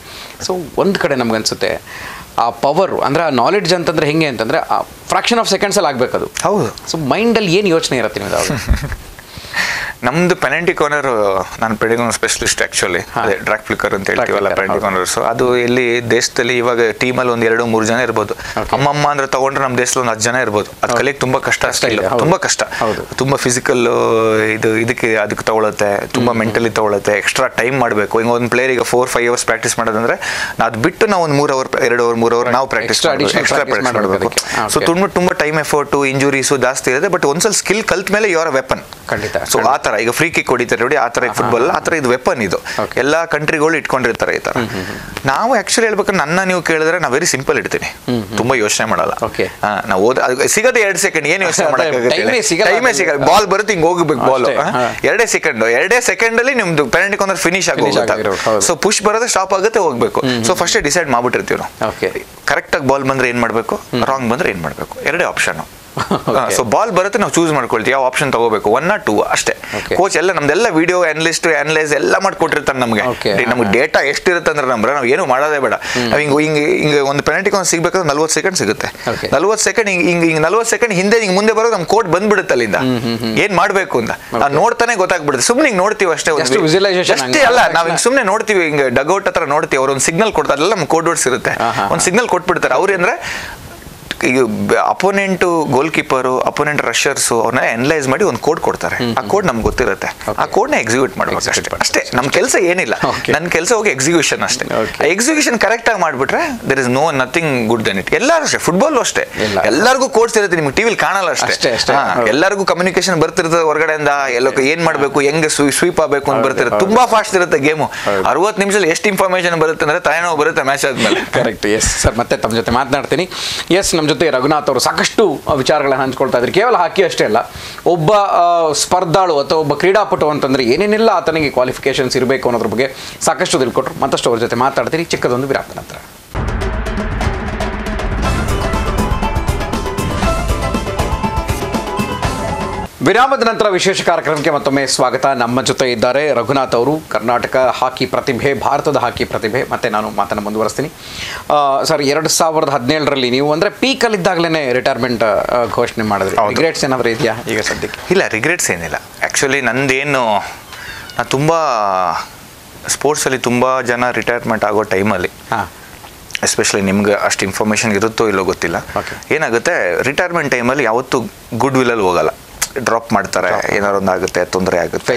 ಸೊ ಒಂದು ಕಡೆ ನಮಗನ್ಸುತ್ತೆ ಆ ಪವರ್ ಅಂದರೆ ಆ ನಾಲೆಡ್ಜ್ ಅಂತಂದರೆ ಹೆಂಗೆ ಅಂತಂದರೆ ಆ ಫ್ರಾಕ್ಷನ್ ಆಫ್ ಸೆಕೆಂಡ್ಸಲ್ಲಿ ಆಗಬೇಕದು. ಹೌದು. ಸೊ ಮೈಂಡಲ್ಲಿ ಏನು ಯೋಚನೆ ಇರುತ್ತೆ ಅವಾಗ [laughs] ನಮ್ದು ಪೆನಲ್ಟಿ ಕಾರ್ನರ್ ನಾನು ಪೆಡಿಗೋನ್ ಸ್ಪೆಷಲಿಸ್ಟ್ ಆಕ್ಚುಲಿ. ಅದೇ ಡ್ರಾಕ್ ಫ್ಲಿಕರ್ ಅಂತ ಹೇಳ್ತೀವಲ್ಲ ಹೌದು. ಕಾರ್ನರ್ಸ್ ಅದು ಇಲ್ಲಿ ದೇಶದಲ್ಲಿ ಇವಾಗ ಟೀಮಲ್ಲಿ ಒಂದು ಎರಡು ಮೂರು ಜನ ಇರ್ಬೋದು. ಅಮ್ಮಮ್ಮ ಅಂದ್ರೆ ತಗೊಂಡ್ರೆ ನಮ್ಮ ದೇಶದಲ್ಲಿ ಒಂದು ಹತ್ತು ಜನ ಇರ್ಬೋದು. ಅದು ಕಲಿಕ್ ತುಂಬಾ ಕಷ್ಟ ಅಷ್ಟೇ ಇಲ್ಲ. ತುಂಬಾ ಕಷ್ಟ. ತುಂಬಾ ಫಿಸಿಕಲ್ ಇದು ಇದಕ್ಕೆ ಅದಕ್ಕೆ ತಗೊಳತ್ತೆ. ತುಂಬಾ ಮೆಂಟಲಿ ತಗೊಳತ್ತೆ. ಎಕ್ಸ್ಟ್ರಾ ಟೈಮ್ ಮಾಡಬೇಕು. ಈಗ ಒಂದು ಪ್ಲೇಯರ್ ಈಗ ಫೋರ್ ಫೈವ್ ಅವರ್ಸ್ ಪ್ರಾಕ್ಟೀಸ್ ಮಾಡೋದಂದ್ರೆ ಅದ್ ಬಿಟ್ಟು ನಾವು ಒಂದು ಮೂರು ಅವರ್ ಎರಡು ಅವರ್ ಮೂರು ಅವರ್ ನಾವು ಪ್ರಾಕ್ಟೀಸ್ ಎಕ್ಸ್ಟ್ರಾ ಪ್ರಾಕ್ಟೀಸ್ ಮಾಡ್ಬೇಕು ಸೊ ತುಂಬಾ ತುಂಬ ಟೈಮ್ ಎಫರ್ಟ್ ಇಂಜುರೀಸು ಜಾಸ್ತಿ ಇರುತ್ತೆ. ಬಟ್ ಒಂದ್ಸಲ ಸ್ಕಿಲ್ ಕಲ್ತ ಮೇಲೆ ಯುವರ್ ವೆಪನ್ ಖಂಡಿತ, ಸೊ ಆ ತರ ಈಗ ಫ್ರೀ ಕಿಕ್ ಹೊಡಿತಾರೆ ನೋಡಿ ಆ ತರ ಫುಟ್ಬಾಲ್ ಆ ತರ ಇದು ವೆಪನ್ ಇದು. ಎಲ್ಲಾ ಕಂಟ್ರಿಗಳು ಇಟ್ಕೊಂಡಿರ್ತಾರೆ ಈ ತರ ನಾವು ಆಕ್ಚುಲಿ ಹೇಳ್ಬೇಕು ನನ್ನ ನೀವು ಕೇಳಿದ್ರೆ ನಾ ವೆರಿ ಸಿಂಪಲ್ ಇಡ್ತೀನಿ. ತುಂಬಾ ಯೋಚನೆ ಮಾಡಲ್ಲ. ನಾವು ಓದ ಸಿಗದೆ ಎರಡು ಸೆಕೆಂಡ್ ಏನು ಯೋಚನೆ ಸಿಗಲ್ಲ ಬಾಲ್ ಬರುತ್ತೆ ಹಿಂಗ್ ಹೋಗ್ಬೇಕು ಬಾಲ್. ಎರಡೇ ಸೆಕೆಂಡ್ ಎರಡೇ ಸೆಕೆಂಡ್ ಅಲ್ಲಿ ನಿಮ್ದು ಪೆನಲ್ಟಿ ಕಾರ್ನರ್ ಫಿನಿಶ್ ಆಗೋಗುತ್ತೆ. ಸೊ ಪುಷ್ ಬರೋದೇ ಸ್ಟಾಪ್ ಆಗುತ್ತೆ ಹೋಗ್ಬೇಕು. ಸೊ ಫಸ್ಟ್ ಡಿಸೈಡ್ ಮಾಡ್ಬಿಟ್ಟಿರ್ತೀವಿ ನಾವು. ಕರೆಕ್ಟ್ ಆಗಿ ಬಾಲ್ ಬಂದ್ರೆ ಏನ್ ಮಾಡ್ಬೇಕು? ರಾಂಗ್ ಬಂದ್ರೆ ಏನ್ ಮಾಡ್ಬೇಕು? ಎರಡೇ ಆಪ್ಷನ್. ಸೊ ಬಾಲ್ ಬರುತ್ತೆ ನಾವು ಚೂಸ್ ಮಾಡ್ಕೊಳ್ತೀವಿ ಯಾವ ಆಪ್ಷನ್ ತಗೋಬೇಕು? ಒನ್ ಆರ್ ಟೂ ಅಷ್ಟೇ. ಕೋಚ್ ಎಲ್ಲ ನಮ್ದೆಲ್ಲ ವಿಡಿಯೋ ಅನಲಿಸ್ಟ್ ಅನಲೈಸ್ ಎಲ್ಲ ಮಾಡ್ಕೊಟ್ಟಿರ್ತಾನೆ ನಮಗೆ. ನಮ್ಗೆ ಡೇಟಾ ಎಷ್ಟಿರುತ್ತೆ ಅಂದ್ರೆ ನಮ್ರೆ ನಾವು ಏನು ಮಾಡೋದೇ ಬೇಡ. ಹಿಂಗೆ ಹಿಂಗೆ ಹಿಂಗೆ ಒಂದು ಪೆನಲ್ಟಿ ಒಂದು ಸಿಗ್ಬೇಕಾದ್ರೆ ನಲ್ವತ್ತು ಸೆಕೆಂಡ್ ಸಿಗುತ್ತೆ. ನಲ್ವತ್ತು ಸೆಕೆಂಡ್ ಹಿಂಗ್ ಹಿಂಗ್ ಹಿಂಗೆ ನಲ್ವತ್ತು ಸೆಕೆಂಡ್ ಹಿಂದೆ ಹಿಂಗೆ ಮುಂದೆ ಬರೋದು ನಮ್ಮ ಕೋರ್ಟ್ ಬಂದ್ಬಿಡುತ್ತೆ ಅಲ್ಲಿಂದ. ಏನ್ ಮಾಡ್ಬೇಕು ಅಂತ. ನಾವು ನೋಡ್ತಾನೆ ಗೊತ್ತಾಗ್ಬಿಡುತ್ತೆ. ಸುಮ್ಮನೆ ಹಿಂಗ್ ನೋಡ್ತೀವಿ ಅಷ್ಟೇ ಅಷ್ಟೇ ಅಲ್ಲ ನಾವು ಹಿಂಗೆ ಸುಮ್ಮನೆ ನೋಡ್ತೀವಿ ಹಿಂಗೆ ಡಗೌಟ್ ಹತ್ರ ನೋಡ್ತೀವಿ ಅವ್ರ ಒಂದು ಸಿಗ್ನಲ್ ಕೊಡ್ತಾರೆ ಅದೆಲ್ಲ ನಮ್ಮ ಕೋಡ್ ವರ್ಡ್ಸ್ ಇರುತ್ತೆ. ಒಂದು ಸಿಗ್ನಲ್ ಕೊಟ್ಬಿಡ್ತಾರೆ. ಅವ್ರು ಅಂದ್ರೆ opponent goalkeeper opponent rushers ಅವ್ರನ್ನ ಅನಲೈಸ್ ಮಾಡಿ ಒಂದು ಕೋಡ್ ಕೊಡ್ತಾರೆ. ಆ ಕೋಡ್ ನಮ್ಗೆ ಗೊತ್ತಿರುತ್ತೆ. ಆ ಕೋಡ್ನ ಎಕ್ಸಿಕ್ಯೂಟ್ ಮಾಡ್ಬೇಕು ಅಷ್ಟೇ. ಅಷ್ಟೇ ನಮ್ಮ ಕೆಲಸ ಏನಿಲ್ಲ. ನನ್ನ ಕೆಲಸ ಹೋಗಿ ಎಕ್ಸಿಕ್ಯೂಷನ್ ಅಷ್ಟೇ. ಎಕ್ಸಿಕ್ಯೂಷನ್ ಕರೆಕ್ಟ್ ಆಗಿ ಮಾಡ್ಬಿಟ್ರೆ there is no nothing good than it ಎಲ್ಲರೂ ಅಷ್ಟೇ ಫುಟ್ಬಾಲ್ ಅಷ್ಟೇ. ಎಲ್ಲ. ಎಲ್ಲರಿಗೂ ಕೋಡ್ಸ್ ಇರುತ್ತೆ ನಿಮ್ಗೆ ಟಿವಿಲಿ ಕಾಣಲ್ಲ ಅಷ್ಟೇ. ಎಲ್ಲರಿಗೂ ಕಮ್ಯುನಿಕೇಶನ್ ಬರ್ತಿರ್ತದೆ ಹೊರಗಡೆಯಿಂದ ಎಲ್ಲ ಏನ್ ಮಾಡ್ಬೇಕು ಹೆಂಗ್ ಸ್ವೀಪ್ ಆಗಬೇಕು ಅಂತ ಬರ್ತಿರುತ್ತೆ. ತುಂಬಾ ಫಾಸ್ಟ್ ಇರುತ್ತೆ ಗೇಮು. ಅರವತ್ತು ನಿಮಿಷದಲ್ಲಿ ಎಷ್ಟು ಇನ್ಫಾರ್ಮೇಶನ್ ಬರುತ್ತೆ ಅಂದ್ರೆ ತಲೆನೋವು ಬರುತ್ತೆ ಮ್ಯಾಚ್ ಆದ್ಮೇಲೆ. ಕರೆಕ್ಟ್ ಎಸ್ ಸರ್ ಮತ್ತೆ ತಮ್ಮ ಜೊತೆ ಮಾತನಾಡ್ತೀನಿ. ಎಸ್ ನಮ್ಮ ಜೊತೆ ರಘುನಾಥ್ ಅವರು ಸಾಕಷ್ಟು ವಿಚಾರಗಳನ್ನು ಹಂಚ್ಕೊಳ್ತಾ ಇದ್ರು. ಕೇವಲ ಹಾಕಿ ಅಷ್ಟೇ ಅಲ್ಲ, ಒಬ್ಬ ಸ್ಪರ್ಧಾಳು ಅಥವಾ ಒಬ್ಬ ಕ್ರೀಡಾಪಟು ಅಂತಂದ್ರೆ ಏನೇನೆಲ್ಲ ಆತನಿಗೆ ಕ್ವಾಲಿಫಿಕೇಶನ್ಸ್ ಇರಬೇಕು ಅನ್ನೋದ್ರ ಬಗ್ಗೆ ಸಾಕಷ್ಟು ತಿಳ್ಕೊಟ್ರು. ಮತ್ತಷ್ಟು ಅವ್ರ ಜೊತೆ ಮಾತಾಡ್ತೀನಿ. ಚಿಕ್ಕದೊಂದು ವಿರಾಮ ನಂತರ. ವಿರಾಮದ ನಂತರ ವಿಶೇಷ ಕಾರ್ಯಕ್ರಮಕ್ಕೆ ಮತ್ತೊಮ್ಮೆ ಸ್ವಾಗತ. ನಮ್ಮ ಜೊತೆ ಇದ್ದಾರೆ ರಘುನಾಥ್ ಅವರು ಕರ್ನಾಟಕ ಹಾಕಿ ಪ್ರತಿಭೆ ಭಾರತದ ಹಾಕಿ ಪ್ರತಿಭೆ. ಮತ್ತೆ ನಾನು ಮಾತನ್ನು ಮುಂದುವರಿಸ್ತೀನಿ. ಸರ್ ಎರಡು ಸಾವಿರದ ಹದಿನೇಳರಲ್ಲಿ ನೀವು ಅಂದರೆ ಪೀಕಲ್ಲಿದ್ದಾಗಲೇ ರಿಟೈರ್ಮೆಂಟ್ ಘೋಷಣೆ ಮಾಡಿದ್ರಿ. ರಿಗ್ರೆಟ್ಸ್ ಏನಾದರೂ ಇದೆಯಾ ಈಗ ಸದ್ಯಕ್ಕೆ? ಇಲ್ಲ ರಿಗ್ರೆಟ್ಸ್ ಏನಿಲ್ಲ. ಆ್ಯಕ್ಚುಲಿ ನಂದೇನು ನಾನು ತುಂಬ ಸ್ಪೋರ್ಟ್ಸಲ್ಲಿ ತುಂಬ ಜನ ರಿಟೈರ್ಮೆಂಟ್ ಆಗೋ ಟೈಮಲ್ಲಿ ಹಾಂ. ಎಸ್ಪೆಷಲಿ ನಿಮ್ಗೆ ಅಷ್ಟು ಇನ್ಫಾರ್ಮೇಷನ್ ಇರುತ್ತೋ ಇಲ್ಲೋ ಗೊತ್ತಿಲ್ಲ. ಏನಾಗುತ್ತೆ ರಿಟೈರ್ಮೆಂಟ್ ಟೈಮಲ್ಲಿ ಯಾವತ್ತೂ ಗುಡ್ ವಿಲಲ್ಲಿ ಹೋಗಲ್ಲ. ಡ್ರಾಪ್ ಮಾಡ್ತಾರೆ ಏನಾರು ಒಂದು ಆಗುತ್ತೆ ತೊಂದರೆ ಆಗುತ್ತೆ.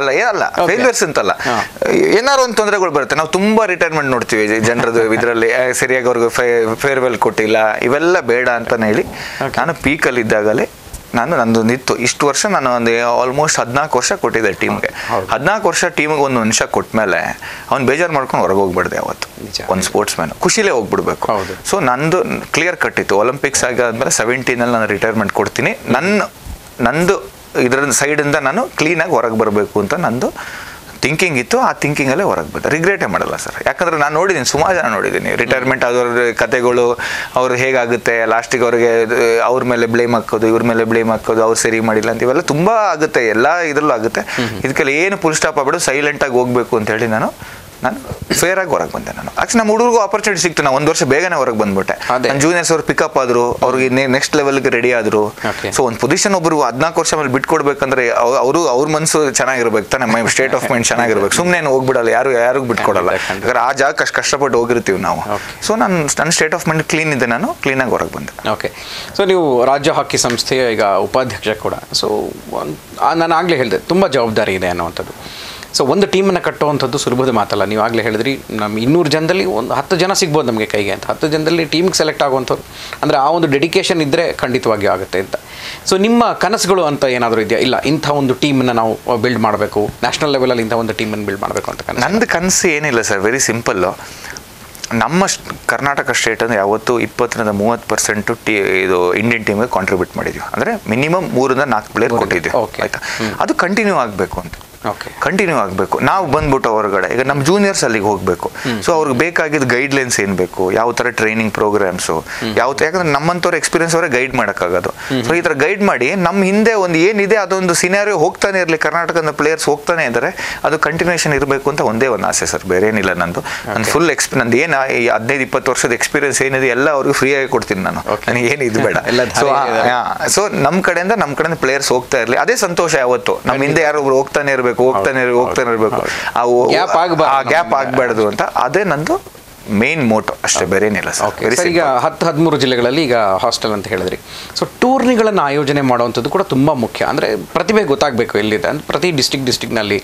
ಅಲ್ಲ ಏನಲ್ಲ. ಫೇಲ್ಯೂರ್ಸ್ ಅಂತಲ್ಲ. ಏನಾರೊಂದು ಏನಾರು ಒಂದು ತೊಂದರೆಗಳು ಬರುತ್ತೆ. ನಾವು ತುಂಬಾ ರಿಟೈರ್ಮೆಂಟ್ ನೋಡ್ತೀವಿ ಜನರದ್ದು [laughs] ಇದರಲ್ಲಿ ಸರಿಯಾಗಿ ಅವ್ರಿಗೆ ಫೇರ್ವೆಲ್ ಕೊಟ್ಟಿಲ್ಲ ಇವೆಲ್ಲ ಬೇಡ ಅಂತಾನೆ ಹೇಳಿ. ನಾನು ಪೀಕಲ್ಲಿ ಇದ್ದಾಗಲೇ ನಾನು ನಂದು ನಿತ್ತು. ಇಷ್ಟು ವರ್ಷ ನಾನು ಒಂದು ಆಲ್ಮೋಸ್ಟ್ ಹದಿನಾಲ್ಕು ವರ್ಷ ಕೊಟ್ಟಿದ್ದೆ ಟೀಮ್ಗೆ. ಹೌದು. ಹದಿನಾಲ್ಕು ವರ್ಷ ಟೀಮ್ಗೆ ಒಂದು ನಿಮಿಷ ಕೊಟ್ಮೇಲೆ ಅವ್ನು ಬೇಜಾರು ಮಾಡ್ಕೊಂಡು ಹೊರಗೆ ಹೋಗ್ಬಿಡ್ದೆ ಅವತ್ತು. ಒಂದು ಸ್ಪೋರ್ಟ್ಸ್ ಮ್ಯಾನ್ ಖುಷಿಲೇ ಹೋಗ್ಬಿಡ್ಬೇಕು. ಸೊ ನಂದು ಕ್ಲಿಯರ್ ಕಟ್ಟಿತ್ತು ಒಲಿಂಪಿಕ್ಸ್ ಆದ್ಮೇಲೆ ಸೆವೆಂಟೀನಲ್ಲಿ ನಾನು ರಿಟೈರ್ಮೆಂಟ್ ಕೊಡ್ತೀನಿ. ನನ್ನ ನಂದು ಇದರ ಸೈಡಿಂದ ನಾನು ಕ್ಲೀನಾಗಿ ಹೊರಗೆ ಬರಬೇಕು ಅಂತ ನಂದು ಥಿಂಕಿಂಗ್ ಇತ್ತು. ಆ ಥಿಂಕಿಂಗಲ್ಲೇ ಹೊರಗೆ ಬಂದೆ. ರಿಗ್ರೆಟೇ ಮಾಡಲ್ಲ ಸರ್ ಯಾಕಂದ್ರೆ ನಾನು ನೋಡಿದ್ದೀನಿ ಸುಮಾರು ಜನ ನೋಡಿದ್ದೀನಿ ರಿಟೈರ್ಮೆಂಟ್ ಆದವ್ರ ಕತೆಗಳು ಅವ್ರು ಹೇಗಾಗುತ್ತೆ ಲಾಸ್ಟಿಗೆ ಅವ್ರಿಗೆ ಅವ್ರ ಮೇಲೆ ಬ್ಲೇಮ್ ಹಾಕೋದು ಇವ್ರ ಮೇಲೆ ಬ್ಲೇಮ್ ಹಾಕೋದು ಅವ್ರು ಸರಿ ಮಾಡಿಲ್ಲ ಅಂತ ಇವೆಲ್ಲ ತುಂಬ ಆಗುತ್ತೆ ಎಲ್ಲ ಇದರಲ್ಲೂ ಆಗುತ್ತೆ. ಇದಕ್ಕೆಲ್ಲ ಏನು ಪುಲ್ ಸ್ಟಾಪ್ ಆಗ್ಬಿಡು ಸೈಲೆಂಟಾಗಿ ಹೋಗ್ಬೇಕು ಅಂತ ಹೇಳಿ ನಾನು ನಾನು ಫೇರ್ ಆಗಿ ಹೊರಗೆ ಬಂದೆ ನಾನು. ಆಕ್ಚುಲಿ ನಮ್ಮ ಹುಡುಗರಿಗೂ ಆಪರ್ಚುನಿಟಿ ಸಿಕ್ತು. ನಾನು ಒಂದು ವರ್ಷ ಬೇಗನೆ ಹೊರಗೆ ಬಂದ್ಬಿಟ್ಟೆ. ನನ್ನ ಜೂನಿಯರ್ಸ್ ಅವ್ರು ಪಿಕಪ್ ಆದ್ರು ಅವ್ರಿಗೆ ನೆಕ್ಸ್ಟ್ ಲೆವೆಲ್ಗೆ ರೆಡಿ ಆದ್ರು. ಸೊ ಒಂದು ಪೊಸಿಷನ್ ಒಬ್ಬರು ಹದಿನಾಲ್ಕು ವರ್ಷ ಮೇಲೆ ಬಿಟ್ಕೊಡ್ಬೇಕಂದ್ರೆ ಅವರು ಅವ್ರ ಮನಸ್ಸು ಚೆನ್ನಾಗಿರ್ಬೇಕು ತಾನೆ. ಮೈ ಸ್ಟೇಟ್ ಆಫ್ ಮೈಂಡ್ ಚೆನ್ನಾಗಿರ್ಬೇಕು. ಸುಮ್ಮನೆ ಹೋಗ್ಬಿಡಲ್ಲ. ಯಾರು ಯಾರಿಗೂ ಬಿಟ್ಕೊಡಲ್ಲ. ಯಾಕಂದ್ರೆ ಆ ಜಾಗ ಕಷ್ಟ ಕಷ್ಟಪಟ್ಟು ಹೋಗಿರ್ತೀವಿ ನಾವು. ಸೊ ನಾನು ನನ್ನ ಸ್ಟೇಟ್ ಆಫ್ ಮೈಂಡ್ ಕ್ಲೀನ್ ಇದೆ ನಾನು. ಕ್ಲೀನಾಗಿ ಹೊರಗೆ ಬಂದೆ. ಓಕೆ ಸೊ ನೀವು ರಾಜ್ಯ ಹಾಕಿ ಸಂಸ್ಥೆಯ ಈಗ ಉಪಾಧ್ಯಕ್ಷ ಕೂಡ. ಸೊ ನಾನು ಆಗಲೇ ಹೇಳಿದೆ ತುಂಬ ಜವಾಬ್ದಾರಿ ಇದೆ ಅನ್ನುವಂಥದ್ದು. ಸೊ ಒಂದು ಟೀಮನ್ನು ಕಟ್ಟುವಂಥದ್ದು ಸುಲಭದ ಮಾತಲ್ಲ. ನೀವು ಆಗಲೇ ಹೇಳಿದ್ರಿ ನಮ್ಮ ಇನ್ನೂರು ಜನದಲ್ಲಿ ಒಂದು ಹತ್ತು ಜನ ಸಿಗ್ಬೋದು ನಮಗೆ ಕೈಗೆ ಅಂತ. ಹತ್ತು ಜನದಲ್ಲಿ ಟೀಮಿಗೆ ಸೆಲೆಕ್ಟ್ ಆಗುವಂಥವ್ರು. ಅಂದರೆ ಆ ಒಂದು ಡೆಡಿಕೇಶನ್ ಇದ್ದರೆ ಖಂಡಿತವಾಗಿಯೂ ಆಗುತ್ತೆ ಅಂತ. ಸೊ ನಿಮ್ಮ ಕನಸುಗಳು ಅಂತ ಏನಾದರೂ ಇದೆಯಾ? ಇಲ್ಲ ಇಂಥ ಒಂದು ಟೀಮನ್ನು ನಾವು ಬಿಲ್ಡ್ ಮಾಡಬೇಕು. ನ್ಯಾಷನಲ್ ಲೆವೆಲಲ್ಲಿ ಇಂಥ ಒಂದು ಟೀಮನ್ನು ಬಿಲ್ಡ್ ಮಾಡಬೇಕು ಅಂತ ಕನಸು. ನಂದು ಕನಸು ಏನಿಲ್ಲ ಸರ್ ವೆರಿ ಸಿಂಪಲ್ಲು ನಮ್ಮ ಕರ್ನಾಟಕ ಸ್ಟೇಟ್ ಅಂದರೆ ಯಾವತ್ತು ಇಪ್ಪತ್ತರಿಂದ ಮೂವತ್ತು ಪರ್ಸೆಂಟು ಟಿ ಇದು ಇಂಡಿಯನ್ ಟೀಮ್ಗೆ ಕಾಂಟ್ರಿಬ್ಯೂಟ್ ಮಾಡಿದ್ವಿ. ಅಂದರೆ ಮಿನಿಮಮ್ ಮೂರಿಂದ ನಾಲ್ಕು ಪ್ಲೇಯರ್ ಕೊಟ್ಟಿದ್ವಿ. ಓಕೆ ಆಯ್ತಾ? ಅದು ಕಂಟಿನ್ಯೂ ಆಗಬೇಕು ಅಂತ. ಕಂಟಿನ್ಯೂ ಆಗಬೇಕು. ನಾವು ಬಂದ್ಬಿಟ್ಟು ಹೊರಗಡೆ. ಈಗ ನಮ್ಮ ಜೂನಿಯರ್ಸ್ ಅಲ್ಲಿಗೆ ಹೋಗಬೇಕು. ಸೊ ಅವ್ರಿಗೆ ಬೇಕಾಗಿದ್ದ ಗೈಡ್ಲೈನ್ಸ್ ಏನು ಬೇಕು? ಯಾವ ಥರ ಟ್ರೈನಿಂಗ್ ಪ್ರೋಗ್ರಾಮ್ಸು ಯಾವ ತರ ಯಾಕಂದ್ರೆ ನಮ್ಮಂಥವ್ರ ಎಕ್ಸ್ಪೀರಿಯನ್ಸ್ ಅವರೇ ಗೈಡ್ ಮಾಡೋಕ್ಕಾಗೋದು. ಸೊ ಈ ಥರ ಗೈಡ್ ಮಾಡಿ ನಮ್ಮ ಹಿಂದೆ ಒಂದು ಏನಿದೆ ಅದೊಂದು ಸಿನಾರಿಯೋ ಹೋಗ್ತಾನೆ ಇರಲಿ ಕರ್ನಾಟಕದ ಪ್ಲೇಯರ್ಸ್ ಹೋಗ್ತಾನೆ ಇದ್ದಾರೆ ಅದು ಕಂಟಿನ್ಯೂಷನ್ ಇರಬೇಕು ಅಂತ ಒಂದೇ ಒಂದು ಆಸೆ ಸರ್. ಬೇರೆ ಏನಿಲ್ಲ ನಂದು. ನನ್ನ ಫುಲ್ ಎಕ್ಸ್ಪಿ ನಂದು ಏನು ಈ ಹದಿನೈದು ಇಪ್ಪತ್ತು ವರ್ಷದ ಎಕ್ಸ್ಪೀರಿಯನ್ಸ್ ಏನಿದೆ ಎಲ್ಲ ಅವ್ರಿಗೆ ಫ್ರೀ ಆಗಿ ಕೊಡ್ತೀನಿ ನಾನು. ನನಗೆ ಏನು ಇದು ಬೇಡ. ಸೊ ಸೊ ನಮ್ಮ ಕಡೆಯಿಂದ ನಮ್ಮ ಕಡೆಯಿಂದ ಪ್ಲೇಯರ್ಸ್ ಹೋಗ್ತಾ ಇರಲಿ. ಅದೇ ಸಂತೋಷ ಯಾವತ್ತು. ನಮ್ಮ ಹಿಂದೆ ಯಾರೊಬ್ರು ಹೋಗ್ತಾನೆ ಇರಬೇಕು. ಇರ್ಬೇಕು, ಹೋಗ್ತಾನೆ ಇರಬೇಕು. Gap ಆಗ್ಬಾರ್ದು ಆ ಗ್ಯಾಪ್. ಆಗಬಾರ್ದು ಅಂತ ಅದೇ ನಂದು ಮೇನ್ ಮೋಟೋ ಅಷ್ಟೇ ಬೇರೆ ಏನಿಲ್ಲ ಸರ್. ಈಗ ಹತ್ತು ಹದಿಮೂರು ಜಿಲ್ಲೆಗಳಲ್ಲಿ ಈಗ ಹಾಸ್ಟೆಲ್ ಅಂತ ಹೇಳಿದ್ರಿ. ಸೊ ಟೂರ್ನಿಗಳನ್ನು ಆಯೋಜನೆ ಮಾಡುವಂಥದ್ದು ಕೂಡ ತುಂಬ ಮುಖ್ಯ. ಅಂದರೆ ಪ್ರತಿಭೆ ಗೊತ್ತಾಗಬೇಕು ಎಲ್ಲಿದೆ. ಅಂದರೆ ಪ್ರತಿ ಡಿಸ್ಟಿಕ್ ಡಿಸ್ಟಿಕ್ನಲ್ಲಿ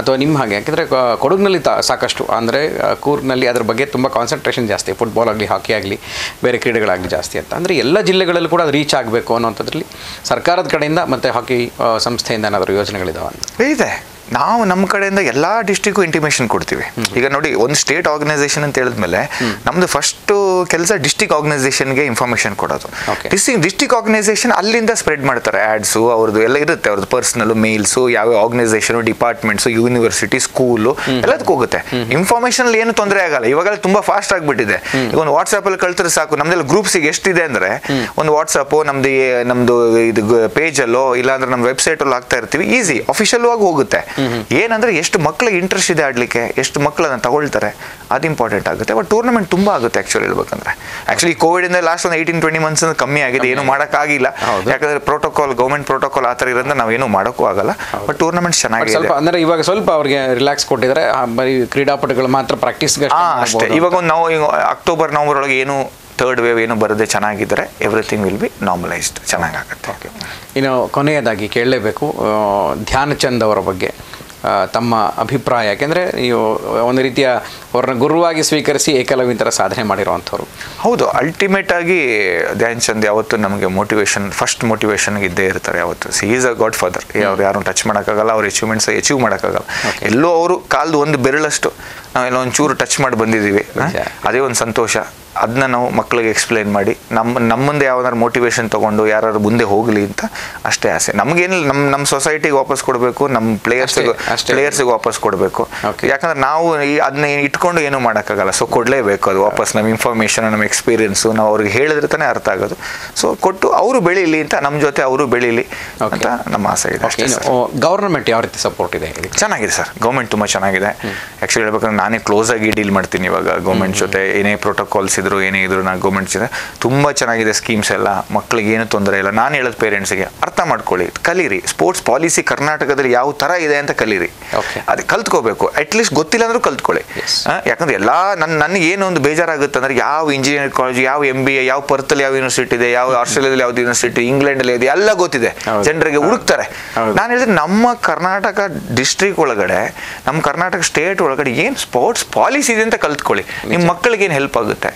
ಅಥವಾ ನಿಮ್ಮ ಹಾಗೆ. ಯಾಕೆಂದರೆ ಕೊಡಗಿನಲ್ಲಿ ತ ಸಾಕಷ್ಟು. ಅಂದರೆ ಕೂರ್ಗ್ನಲ್ಲಿ ಅದ್ರ ಬಗ್ಗೆ ತುಂಬ ಕಾನ್ಸಂಟ್ರೇಷನ್ ಜಾಸ್ತಿ. ಫುಟ್ಬಾಲ್ ಆಗಲಿ ಹಾಕಿ ಆಗಲಿ ಬೇರೆ ಕ್ರೀಡೆಗಳಾಗಲಿ ಜಾಸ್ತಿ ಅಂತ. ಅಂದರೆ ಎಲ್ಲ ಜಿಲ್ಲೆಗಳಲ್ಲೂ ಕೂಡ ಅದು ರೀಚ್ ಆಗಬೇಕು ಅನ್ನೋಂಥದ್ರಲ್ಲಿ ಸರ್ಕಾರದ ಕಡೆಯಿಂದ ಮತ್ತು ಹಾಕಿ ಸಂಸ್ಥೆಯಿಂದ ಏನಾದರೂ ಯೋಜನೆಗಳಿದಾವೆ ಅಂತ. ಇದೆ. ನಾವು ನಮ್ಮ ಕಡೆಯಿಂದ ಎಲ್ಲ ಡಿಸ್ಟಿಕ್ಕು ಇಂಟಿಮೇಷನ್ ಕೊಡ್ತೀವಿ. ಈಗ ನೋಡಿ ಒಂದು ಸ್ಟೇಟ್ ಆರ್ಗನೈಸೇಷನ್ ಅಂತ ಹೇಳಿದ್ಮೇಲೆ ನಮ್ದು ಫಸ್ಟ್ ಕೆಲಸ ಡಿಸ್ಟಿಕ್ ಆರ್ಗನೈಸೇಷನ್ಗೆ ಇನ್ಫಾರ್ಮೇಷನ್ ಕೊಡೋದು. ಡಿಸ್ಟಿಕ್ ಡಿಸ್ಟಿಕ್ ಆರ್ಗನೈಸೇಷನ್ ಅಲ್ಲಿಂದ ಸ್ಪ್ರೆಡ್ ಮಾಡ್ತಾರೆ ಆ್ಯಡ್ಸು ಅವ್ರದ್ದು ಎಲ್ಲ ಇರುತ್ತೆ ಅವ್ರದ್ದು ಪರ್ಸನಲ್ ಮೇಲ್ಸು ಯಾವ ಆರ್ಗನೈಸೇಷನು ಡಿಪಾರ್ಟ್ಮೆಂಟ್ಸು ಯೂನಿವರ್ಸಿಟಿ ಸ್ಕೂಲು ಎಲ್ಲದಕ್ಕೂ ಹೋಗುತ್ತೆ. ಇನ್ಫಾರ್ಮೇಷನ್ ಏನು ತೊಂದರೆ ಆಗಲ್ಲ. ಇವಾಗೆಲ್ಲ ತುಂಬಾ ಫಾಸ್ಟ್ ಆಗಿಬಿಟ್ಟಿದೆ. ಈಗ ಒಂದು ವಾಟ್ಸ್ಆಪ್ ಅಲ್ಲಿ ಕಳ್ತಾರೆ ಸಾಕು. ನಮ್ದೆಲ್ಲ ಗ್ರೂಪ್ಸಿಗೆ ಎಷ್ಟಿದೆ ಅಂದ್ರೆ ಒಂದು ವಾಟ್ಸಪ್ ನಮ್ದು ನಮ್ದು ಇದು ಪೇಜಲ್ಲೋ ಇಲ್ಲಾಂದ್ರೆ ನಮ್ಮ ವೆಬ್ಸೈಟ್ ಅಲ್ಲಿ ಹಾಕ್ತಾ ಇರ್ತೀವಿ. ಈಸಿ ಅಫಿಷಿಯಲ್ ಆಗಿ ಹೋಗುತ್ತೆ. ಏನಂದ್ರೆ ಎಷ್ಟು ಮಕ್ಳಿಗೆ ಇಂಟ್ರೆಸ್ಟ್ ಇದೆ ಆಡ್ಲಿಕ್ಕೆ ಎಷ್ಟು ಅದನ್ನ ತಗೊಳ್ತಾರೆ ಅದು ಇಂಪಾರ್ಟೆಂಟ್ ಆಗುತ್ತೆ. ಬಟ್ ಟೂರ್ನಮೆಂಟ್ ತುಂಬಾ ಆಗುತ್ತೆ ಆಕ್ಚುಲಿ ಹೇಳ್ಬೇಕಂದ್ರೆ. ಆಕ್ಚುಲಿ ಕೋವಿಡ್ ಇಂದ ಲಾಸ್ಟ್ ಒಂದು ಏಯ್ಟೀನ್ ಟ್ವೆಂಟಿ ಮಂತ್ಸ್ ಕಮ್ಮಿ ಆಗಿದೆ ಏನು ಮಾಡೋಕ್ಕಾಗಿಲ್ಲ. ಆಗಿಲ್ಲ ಯಾಕಂದ್ರೆ ಪ್ರೋಟೋಕಾಲ್ ಗೌರ್ಮೆಂಟ್ ಪ್ರೋಟೋಕಾಲ್ ಆ ಥರ ಇರೋದ್ರಿಂದ ನಾವೇನು ಮಾಡೋಕ್ಕೂ ಆಗಲ್ಲ. ಬಟ್ ಟೂರ್ನಮೆಂಟ್ ಚೆನ್ನಾಗಿದೆ. ಸ್ವಲ್ಪ ಅಂದ್ರೆ ಇವಾಗ ಸ್ವಲ್ಪ ಅವ್ರಿಗೆ ರಿಲ್ಯಾಕ್ಸ್ ಕೊಟ್ಟಿದ್ರೆ ಬರೀ ಕ್ರೀಡಾಪಟುಗಳು ಮಾತ್ರ ಪ್ರಾಕ್ಟೀಸ್ ಅಷ್ಟೇ ಇವಾಗ ಒಂದು ನಾವು ಅಕ್ಟೋಬರ್ ನವಂಬರ್ ಒಳಗೆ ಏನು ಥರ್ಡ್ ವೇವ್ ಏನು ಬರದೆ ಚೆನ್ನಾಗಿದ್ದರೆ ಎವ್ರಿಥಿಂಗ್ ವಿಲ್ ಬಿ ನಾರ್ಮಲೈಸ್ಡ್ ಚೆನ್ನಾಗಾಗುತ್ತೆ. ಇನ್ನು ಕೊನೆಯದಾಗಿ ಕೇಳಲೇಬೇಕು ಧ್ಯಾನ್ ಧ್ಯಾನಚಂದ್ ಅವರ ಬಗ್ಗೆ ತಮ್ಮ ಅಭಿಪ್ರಾಯ. ಯಾಕೆಂದರೆ ನೀವು ಒಂದು ರೀತಿಯ ಅವ್ರನ್ನ ಗುರುವಾಗಿ ಸ್ವೀಕರಿಸಿ ಏಕಲವ್ಯಂತರ ಥರ ಸಾಧನೆ ಮಾಡಿರುವಂಥವ್ರು. ಹೌದು ಅಲ್ಟಿಮೇಟ್ ಆಗಿ ಧ್ಯಾನ್ ಚಂದ್ ಯಾವತ್ತು ನಮಗೆ ಮೋಟಿವೇಶನ್ ಫಸ್ಟ್ ಮೋಟಿವೇಶನ್ಗೆ ಇದ್ದೇ ಇರ್ತಾರೆ ಯಾವತ್ತು. C is a godfather ಅವ್ರು ಯಾರು ಟಚ್ ಮಾಡೋಕ್ಕಾಗಲ್ಲ ಅವ್ರ ಅಚೀವ್ಮೆಂಟ್ಸ್ ಅಚೀವ್ ಮಾಡೋಕ್ಕಾಗಲ್ಲ. ಎಲ್ಲೋ ಅವರು ಕಾಲ್ದು ಒಂದು ಬೆರಳಷ್ಟು ನಾವೆಲ್ಲ ಒಂಚೂರು ಟಚ್ ಮಾಡಿ ಬಂದಿದ್ದೀವಿ. ಅದೇ ಒಂದು ಸಂತೋಷ. ಅದನ್ನ ನಾವು ಮಕ್ಕಳಿಗೆ ಎಕ್ಸ್ಪ್ಲೈನ್ ಮಾಡಿ ನಮ್ಮ ನಮ್ಮಂದೆ ಯಾವ್ದಾದ್ರು ಮೋಟಿವೇಶನ್ ತಗೊಂಡು ಯಾರು ಮುಂದೆ ಹೋಗಲಿ ಅಂತ ಅಷ್ಟೇ ಆಸೆ. ನಮಗೇನಿಲ್ಲ ನಮ್ಮ ನಮ್ಮ ಸೊಸೈಟಿಗೆ ವಾಪಸ್ ಕೊಡಬೇಕು ನಮ್ಮ ಪ್ಲೇಯರ್ಸಿಗೆ. ಪ್ಲೇಯರ್ಸಿಗೆ ವಾಪಸ್ ಕೊಡಬೇಕು. ಯಾಕಂದ್ರೆ ನಾವು ಈ ಅದನ್ನ ಇಟ್ಕೊಂಡು ಏನು ಮಾಡೋಕ್ಕಾಗಲ್ಲ. ಸೊ ಕೊಡಲೇಬೇಕು ಅದು ವಾಪಸ್ ನಮ್ಮ ಇನ್ಫಾರ್ಮೇಷನ್ ನಮ್ಮ ಎಕ್ಸ್ಪೀರಿಯನ್ಸು ನಾವು ಅವ್ರಿಗೆ ಹೇಳಿದ್ರೆ ತಾನೇ ಅರ್ಥ ಆಗೋದು. ಸೊ ಕೊಟ್ಟು ಅವರು ಬೆಳೀಲಿ ಅಂತ ನಮ್ಮ ಜೊತೆ ಅವರು ಬೆಳೀಲಿ ಅಂತ ನಮ್ಮ ಆಸೆ ಇದೆ. ಗೌರ್ಮೆಂಟ್ ಯಾವ ರೀತಿ ಸಪೋರ್ಟ್ ಇದೆ ಚೆನ್ನಾಗಿದೆ ಸರ್. ಗೌರ್ಮೆಂಟ್ ತುಂಬ ಚೆನ್ನಾಗಿದೆ. ಆ್ಯಕ್ಚುಲಿ ಹೇಳ್ಬೇಕಂದ್ರೆ ನಾನೇ ಕ್ಲೋಸ್ ಆಗಿ ಡೀಲ್ ಮಾಡ್ತೀನಿ ಇವಾಗ ಗೌರ್ಮೆಂಟ್ ಜೊತೆ. ಏನೇ ಪ್ರೋಟೋಕಾಲ್ಸ್ ಇದ್ರು ಏನೇ ಇದ್ರು ನಾ ಗೌರ್ಮೆಂಟ್ ಜೊತೆ. ತುಂಬ ಚೆನ್ನಾಗಿದೆ ಸ್ಕೀಮ್ಸ್ ಎಲ್ಲ. ಮಕ್ಕಳಿಗೆ ಏನು ತೊಂದರೆ ಇಲ್ಲ. ನಾನು ಹೇಳೋದು ಪೇರೆಂಟ್ಸ್ಗೆ ಅರ್ಥ ಮಾಡ್ಕೊಳ್ಳಿ. ಕಲೀರಿ. ಸ್ಪೋರ್ಟ್ಸ್ ಪಾಲಿಸಿ ಕರ್ನಾಟಕದಲ್ಲಿ ಯಾವ ಥರ ಇದೆ ಅಂತ ಕಲೀರಿ. ಓಕೆ ಅದು ಕಲ್ತ್ಕೋಬೇಕು. ಅಟ್ಲೀಸ್ಟ್ ಗೊತ್ತಿಲ್ಲ ಅಂದ್ರೂ ಕಲ್ತ್ಕೊಳ್ಳಿ. ಯಾಕಂದ್ರೆ ಎಲ್ಲ ನನ್ನ ನನಗೆ ಏನು ಒಂದು ಬೇಜಾರಾಗುತ್ತೆ ಅಂದ್ರೆ ಯಾವ ಇಂಜಿನಿಯರಿಂಗ್ ಕಾಲೇಜ್ ಯಾವ ಎಂ ಬಿ ಎ ಯಾವ ಪರ್ತಲ್ಲಿ ಯಾವ ಯೂನಿವರ್ಸಿಟಿ ಇದೆ ಯಾವ ಆಸ್ಟ್ರೇಲಿಯಾದಲ್ಲಿ ಯಾವ್ದು ಯೂನಿವರ್ಸಿಟಿ ಇಂಗ್ಲೆಂಡಲ್ಲಿ ಇದೆ ಎಲ್ಲ ಗೊತ್ತಿದೆ. ಜನರಿಗೆ ಹುಡುಕ್ತಾರೆ. ನಾನು ಹೇಳಿದ್ರೆ ನಮ್ಮ ಕರ್ನಾಟಕ ಡಿಸ್ಟ್ರಿಕ್ಟ್ ಒಳಗಡೆ ನಮ್ಮ ಕರ್ನಾಟಕ ಸ್ಟೇಟ್ ಒಳಗಡೆ ಏನು ಸ್ಪೋರ್ಟ್ಸ್ ಪಾಲಿಸಿ ಇದೆ ಅಂತ ಕಲ್ತ್ಕೊಳ್ಳಿ. ನಿಮ್ಮ ಮಕ್ಕಳಿಗೆ ಏನು ಹೆಲ್ಪ್ ಆಗುತ್ತೆ?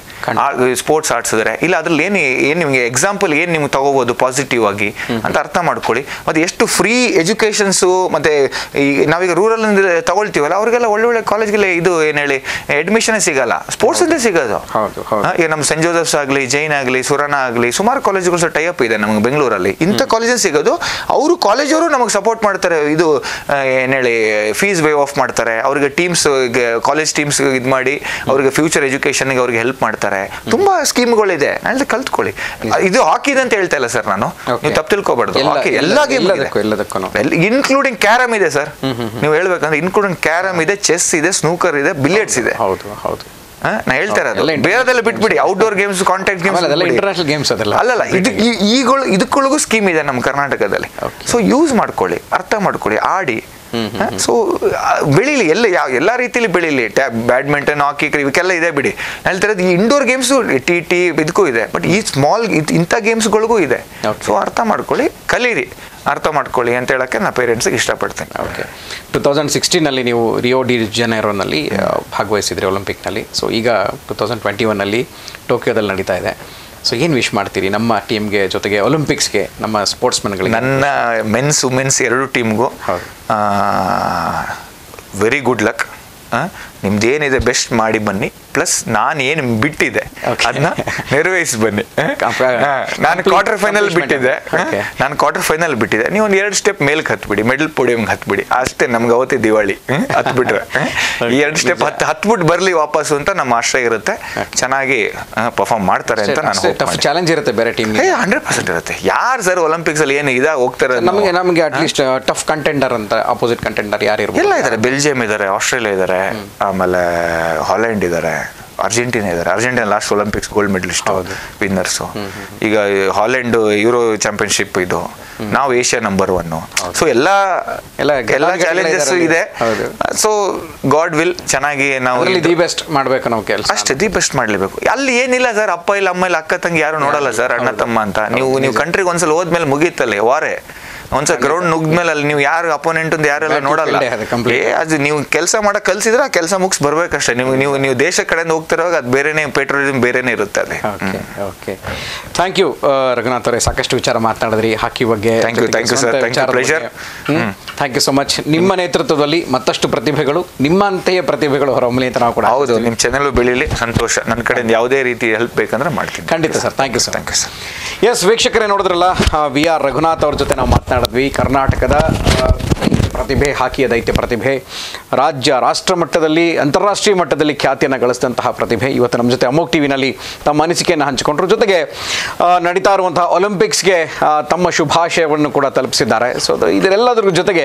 ಸ್ಪೋರ್ಟ್ಸ್ ಆಡ್ಸಿದ್ರೆ ಇಲ್ಲ ಅದ್ರಲ್ಲಿ ಏನು ಏನು ನಿಮಗೆ ಎಕ್ಸಾಂಪಲ್ ಏನು ನಿಮ್ಗೆ ತಗೋಬೋದು ಪಾಸಿಟಿವ್ ಆಗಿ ಅಂತ ಅರ್ಥ ಮಾಡ್ಕೊಳ್ಳಿ. ಮತ್ತೆ ಎಷ್ಟು ಫ್ರೀ ಎಜುಕೇಶನ್ಸ್ ಮತ್ತೆ ಈ ನಾವೀಗ ರೂರಲ್ ತಗೊಳ್ತೀವಲ್ಲ ಅವ್ರಿಗೆಲ್ಲ ಒಳ್ಳೆ ಒಳ್ಳೆ ಕಾಲೇಜ್ಗೆಲ್ಲ ಇದು ಏನು ಹೇಳಿ ಅಡ್ಮಿಷನ್ ಸಿಗಲ್ಲ. ಸ್ಪೋರ್ಟ್ಸ್ ಅಂತ ಸಿಗೋದು. ಈಗ ನಮ್ಮ ಸೆಂಟ್ ಜೋಸೆಫ್ಸ್ ಆಗಲಿ ಜೈನ್ ಆಗಲಿ ಸುರಣ ಆಗಲಿ ಸುಮಾರು ಕಾಲೇಜುಗಳು ಸಹ ಟೈಅಪ್ ಇದೆ ನಮಗೆ ಬೆಂಗಳೂರಲ್ಲಿ ಇಂಥ ಕಾಲೇಜಸ್ ಸಿಗೋದು? ಅವರು ಕಾಲೇಜವರು ನಮಗೆ ಸಪೋರ್ಟ್ ಮಾಡ್ತಾರೆ ಇದು ಏನು ಹೇಳಿ ಫೀಸ್ ವೇ ಆಫ್ ಮಾಡ್ತಾರೆ ಅವ್ರಿಗೆ ಟೀಮ್ಸ್ ಕಾಲೇಜ್ ಟೀಮ್ಸ್ ಇದು ಮಾಡಿ ಅವ್ರಿಗೆ ಫ್ಯೂಚರ್ ಎಜುಕೇಷನ್ಗೆ ಅವ್ರಿಗೆ ಹೆಲ್ಪ್ ಮಾಡ್ತಾರೆ. ತುಂಬಾ ಸ್ಕೀಮ್ಗಳಿದೆ ಅಂದ್ರೆ ಕಲ್ತ್ಕೊಳ್ಳಿ. ಇದು ಹಾಕಿ ಅಂತ ಹೇಳ್ತಾ ಇಲ್ಲ ಸರ್ ನಾನು. ನೀವು ತಪ್ಪು ತಿಳ್ಕೊಬಾರ್ದು. ಎಲ್ಲ- ಹಾಕಿ ಎಲ್ಲ- ಎಲ್ಲ ಗೇಮ್ ಎಲ್ಲದಕ್ಕೂ-. ಇನ್ಕ್ಲೂಡಿಂಗ್ ಕ್ಯಾರಮ್ ಇದೆ ಸರ್ ನೀವು ಹೇಳ್ಬೇಕಂದ್ರೆ ಇನ್ಕ್ಲೂಡಿಂಗ್ ಕ್ಯಾರಮ್ ಇದೆ ಚೆಸ್ ಇದೆ ಸ್ನೂಕರ್ ಇದೆ ಬಿಲಿಯರ್ಡ್ಸ್ ಇದೆ. ಹೌದು ಹೌದು. ನಾ ಹೇಳ್ತಾ ಇರೋದು ಬೇರೆದೆಲ್ಲ ಬಿಟ್ಬಿಡಿ. Outdoor games contact games international games ಅದೆಲ್ಲ. ಅಲ್ಲಲ್ಲ ಇದು ಈ- ಈಗಳು ಇದಕ್ಕೊಳಗೂ ಸ್ಕೀಮ್ ಇದೆ ನಮ್ಮ ಕರ್ನಾಟಕದಲ್ಲಿ. ಸೊ ಯೂಸ್ ಮಾಡ್ಕೊಳ್ಳಿ. ಅರ್ಥ ಮಾಡ್ಕೊಳ್ಳಿ. ಆಡಿ. ಸೊ ಬೆಳೀಲಿ ಎಲ್ಲ ಯಾವ ಎಲ್ಲ ರೀತಿಲಿ ಬೆಳೀಲಿ. ಬ್ಯಾಡ್ಮಿಂಟನ್ ಹಾಕಿ ಇವಕ್ಕೆಲ್ಲ ಇದೆ ಬಿಡಿ. ಹೇಳ್ತಿರೋದು ಈ ಇಂಡೋರ್ ಗೇಮ್ಸು ಟಿ ಟಿ ಇದಕ್ಕೂ ಇದೆ. ಬಟ್ ಈ ಸ್ಮಾಲ್ ಇಂಥ ಗೇಮ್ಸ್ಗಳಿಗೂ ಇದೆ. ಸೊ ಅರ್ಥ ಮಾಡ್ಕೊಳ್ಳಿ ಕಲೀರಿ. ಅರ್ಥ ಮಾಡ್ಕೊಳ್ಳಿ ಅಂತ ಹೇಳೋಕ್ಕೆ ನಾನು ಪೇರೆಂಟ್ಸ್ಗೆ ಇಷ್ಟಪಡ್ತೇನೆ. ಓಕೆ ಟು ತೌಸಂಡ್ ಸಿಕ್ಸ್ಟೀನಲ್ಲಿ ನೀವು ರಿಯೋ ಡಿ ಜನೈರೋನಲ್ಲಿ ಭಾಗವಹಿಸಿದ್ರಿ ಒಲಿಂಪಿಕ್ನಲ್ಲಿ ಸೊ ಈಗ ಟು ತೌಸಂಡ್ ಟ್ವೆಂಟಿ ಒನ್ನಲ್ಲಿ ಟೋಕಿಯೋದಲ್ಲಿ ನಡೀತಾ ಇದೆ. ಸೊ ಏನು ವಿಶ್ ಮಾಡ್ತೀರಿ ನಮ್ಮ ಟೀಮ್ಗೆ ಜೊತೆಗೆ ಒಲಿಂಪಿಕ್ಸ್ಗೆ ನಮ್ಮ ಸ್ಪೋರ್ಟ್ಸ್ಮನ್ಗಳಿಗೆ ನನ್ನ ಮೆನ್ಸ್ ವುಮೆನ್ಸ್ ಎರಡು ಟೀಮ್ಗೂ. ವೆರಿ ಗುಡ್ ಲಕ್ ನಿಮ್ದೇನಿದೆ ಬೆಸ್ಟ್ ಮಾಡಿ ಬನ್ನಿ ಪ್ಲಸ್ ನಾನು ಏನು ಬಿಟ್ಟಿದೆ ಅದನ್ನ ನೆರವೇರಿಸಿ ಬನ್ನಿ. [laughs] ನಾನು ಕ್ವಾರ್ಟರ್ ಫೈನಲ್. ಬಿಟ್ಟಿದ್ದೆ. ನಾನು ಕ್ವಾರ್ಟರ್ ಫೈನಲ್ ಬಿಟ್ಟಿದ್ದೆ. ನೀವು ಒಂದು ಎರಡು ಸ್ಟೆಪ್ ಮೇಲ್ಗೆ ಹತ್ಬಿಡಿ ಮೆಡಲ್ ಪೋಡಿಯಂಗೆ ಹತ್ಬಿಡಿ. ಅಷ್ಟೇ ನಮ್ಗೆ ಅವತ್ತೇ ದಿವಾಳಿ? ಹತ್ಬಿಟ್ರೆ? [laughs] ಈ ಎರಡು ಸ್ಟೆಪ್ ಹತ್ ಹತ್ಬಿಟ್ಟು ಬರಲಿ ವಾಪಸ್ ಅಂತ ನಮ್ಮ ಆಶ್ರಯ ಇರುತ್ತೆ. ಚೆನ್ನಾಗಿ ಪರ್ಫಾರ್ಮ್ ಮಾಡ್ತಾರೆ ಅಂತ ನಾನು. ಚಾಲೆಂಜ್ ಇರುತ್ತೆ ಬೇರೆ ಟೀಮ್ ಹಂಡ್ರೆಡ್ ಪರ್ಸೆಂಟ್ ಇರುತ್ತೆ. ಯಾರು ಸರ್ ಒಲಿಂಪಿಕ್ಸ್ ಅಲ್ಲಿ ಏನು ಇದಾಗ ಹೋಗ್ತಾರೆ ನಮಗೆ ನಮಗೆ ಅಟ್ಲೀಸ್ಟ್ ಟಫ್ ಕಂಟೆಂಡರ್ ಅಂತ ಅಪೋಸಿಟ್ ಕಂಟೆಂಡರ್ ಯಾರು ಇರ್ಬೋದು? ಎಲ್ಲ ಇದ್ದಾರೆ ಬೆಲ್ಜಿಯಂ ಇದ್ದಾರೆ ಆಸ್ಟ್ರೇಲಿಯಾ ಇದ್ದಾರೆ ಆಮೇಲೆ ಹಾಲೆಂಡ್ ಇದ್ದಾರೆ ಅರ್ಜೆಂಟೀನಾ ಇದ್ದಾರೆ Argentina last Olympics gold medallist. Winners ಈಗ ಹಾಲೆಂಡ್ ಯೂರೋ ಚಾಂಪಿಯನ್ಶಿಪ್ ಇದು. ನಾವು ಏಷ್ಯಾ ನಂಬರ್ ಒನ್ ಸೊ ಎಲ್ಲ ಎಲ್ಲ ಚಾಲೆಂಜಸ್ ಇದೆ. ಸೊ ಗಾಡ್ ವಿಲ್ ಚೆನ್ನಾಗಿ ನಾವು ದಿ ಬೆಸ್ಟ್ ಮಾಡಬೇಕು ನಾವು ಕೆಲಸ. ಅಷ್ಟೇ ದಿ ಬೆಸ್ಟ್ ಮಾಡ್ಲೇಬೇಕು. ಅಲ್ಲಿ ಏನಿಲ್ಲ ಸರ್ ಅಪ್ಪ ಇಲ್ಲ ಅಮ್ಮ ಇಲ್ಲ ಅಕ್ಕ ತಂಗಿ ಯಾರು ನೋಡಲ್ಲ ಸರ್ ಅಣ್ಣ ತಮ್ಮ ಅಂತ. ನೀವು ನೀವು ಕಂಟ್ರಿಗೆ ಒಂದ್ಸಲ ಹೋದ್ಮೇಲೆ ಮುಗೀತಲ್ಲ ವಾರೆ. ಒಂದ್ಸಲ ಗ್ರೌಂಡ್ ನುಗ್ದ್ಮೇಲೆ ಅಲ್ಲಿ ನೀವು ಯಾರು ಅಪೋನೆಂಟ್ ಅಂತ ಯಾರೆಲ್ಲ ನೋಡಲ್ಲ. ಏ ಅದು ನೀವು ಕೆಲಸ ಮಾಡಕ್ ಕಲ್ಸಿದ್ರೆ ಆ ಕೆಲಸ ಮುಗಿಸ್ ಬರ್ಬೇಕಷ್ಟೇ. ನೀವು ನೀವು ನೀವು ದೇಶ ಕಡೆಯಿಂದ ಹೋಗ್ತಿರುವಾಗ ಅದು ಬೇರೆನೇ ಪೆಟ್ರೋಲಿಯಂ ಬೇರೆನೇ ಇರುತ್ತೆ ಅಲ್ಲಿ. Okay okay thank you Raghunath ಅವರೇ. ಸಾಕಷ್ಟು ವಿಚಾರ ಮಾತಾಡಿದ್ರಿ. ಹಾಕಿ ಬಗ್ಗೆ thank you thank you sir thank you. Thank you so much ನಿಮ್ಮ ನೇತೃತ್ವದಲ್ಲಿ ಮತ್ತಷ್ಟು ಪ್ರತಿಭೆಗಳು ನಿಮ್ಮಂತೆಯೇ ಪ್ರತಿಭೆಗಳು ಹೊರಹೊಮ್ಮಲಿ ಅಂತ ನಾವು ಕೂಡ ಹೌದು ನಿಮ್ಮ ಚಾನೆಲ್ ಬೆಳೀಲಿ ಸಂತೋಷ. ನನ್ನ ಕಡೆಯಿಂದ ಯಾವುದೇ ರೀತಿ ಹೆಲ್ಪ್ ಬೇಕಂದ್ರೆ ಮಾಡ್ತೀನಿ. ಖಂಡಿತ sir thank you sir thank you sir yes ವೀಕ್ಷಕರೇ ನೋಡಿದ್ರಲ್ಲ ವಿ ಆರ್ ರಘುನಾಥ್ ಅವ್ರ ಜೊತೆ ನಾವು ಮಾತನಾಡಿದ್ವಿ. ಕರ್ನಾಟಕದ ಪ್ರತಿಭೆ ಹಾಕಿಯ ದೈತ್ಯ ಪ್ರತಿಭೆ. ರಾಜ್ಯ, ರಾಷ್ಟ್ರ ಮಟ್ಟದಲ್ಲಿ, ಅಂತಾರಾಷ್ಟ್ರೀಯ ಮಟ್ಟದಲ್ಲಿ ಖ್ಯಾತಿಯನ್ನು ಗಳಿಸಿದಂತಹ ಪ್ರತಿಭೆ ಇವತ್ತು ನಮ್ಮ ಜೊತೆ ಅಮೋಕ್ ಟಿವಿನಲ್ಲಿ ತಮ್ಮ ಅನಿಸಿಕೆಯನ್ನು ಹಂಚಿಕೊಂಡ್ರು. ಜೊತೆಗೆ ನಡೀತಾ ಇರುವಂತಹ ಒಲಿಂಪಿಕ್ಸ್ಗೆ ತಮ್ಮ ಶುಭಾಶಯವನ್ನು ಕೂಡ ತಲುಪಿಸಿದ್ದಾರೆ. ಸೊ ಇದರೆಲ್ಲದರ ಜೊತೆಗೆ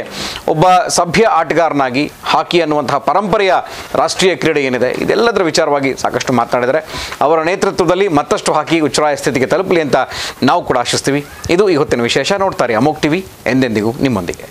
ಒಬ್ಬ ಸಭ್ಯ ಆಟಗಾರನಾಗಿ, ಹಾಕಿ ಅನ್ನುವಂತಹ ಪರಂಪರೆಯ ರಾಷ್ಟ್ರೀಯ ಕ್ರೀಡೆ ಏನಿದೆ, ಇದೆಲ್ಲದರ ವಿಚಾರವಾಗಿ ಸಾಕಷ್ಟು ಮಾತನಾಡಿದರೆ ಅವರ ನೇತೃತ್ವದಲ್ಲಿ ಮತ್ತಷ್ಟು ಹಾಕಿ ಉಚ್ಚರಾಯ ಸ್ಥಿತಿಗೆ ತಲುಪಲಿ ಅಂತ ನಾವು ಕೂಡ ಆಶಿಸ್ತೀವಿ. ಇದು ಇವತ್ತಿನ ವಿಶೇಷ. ನೋಡ್ತಾರೆ ಅಮೋಕ್ ಟಿವಿ ಎಂದೆಂದಿಗೂ ನಿಮ್ಮೊಂದಿಗೆ.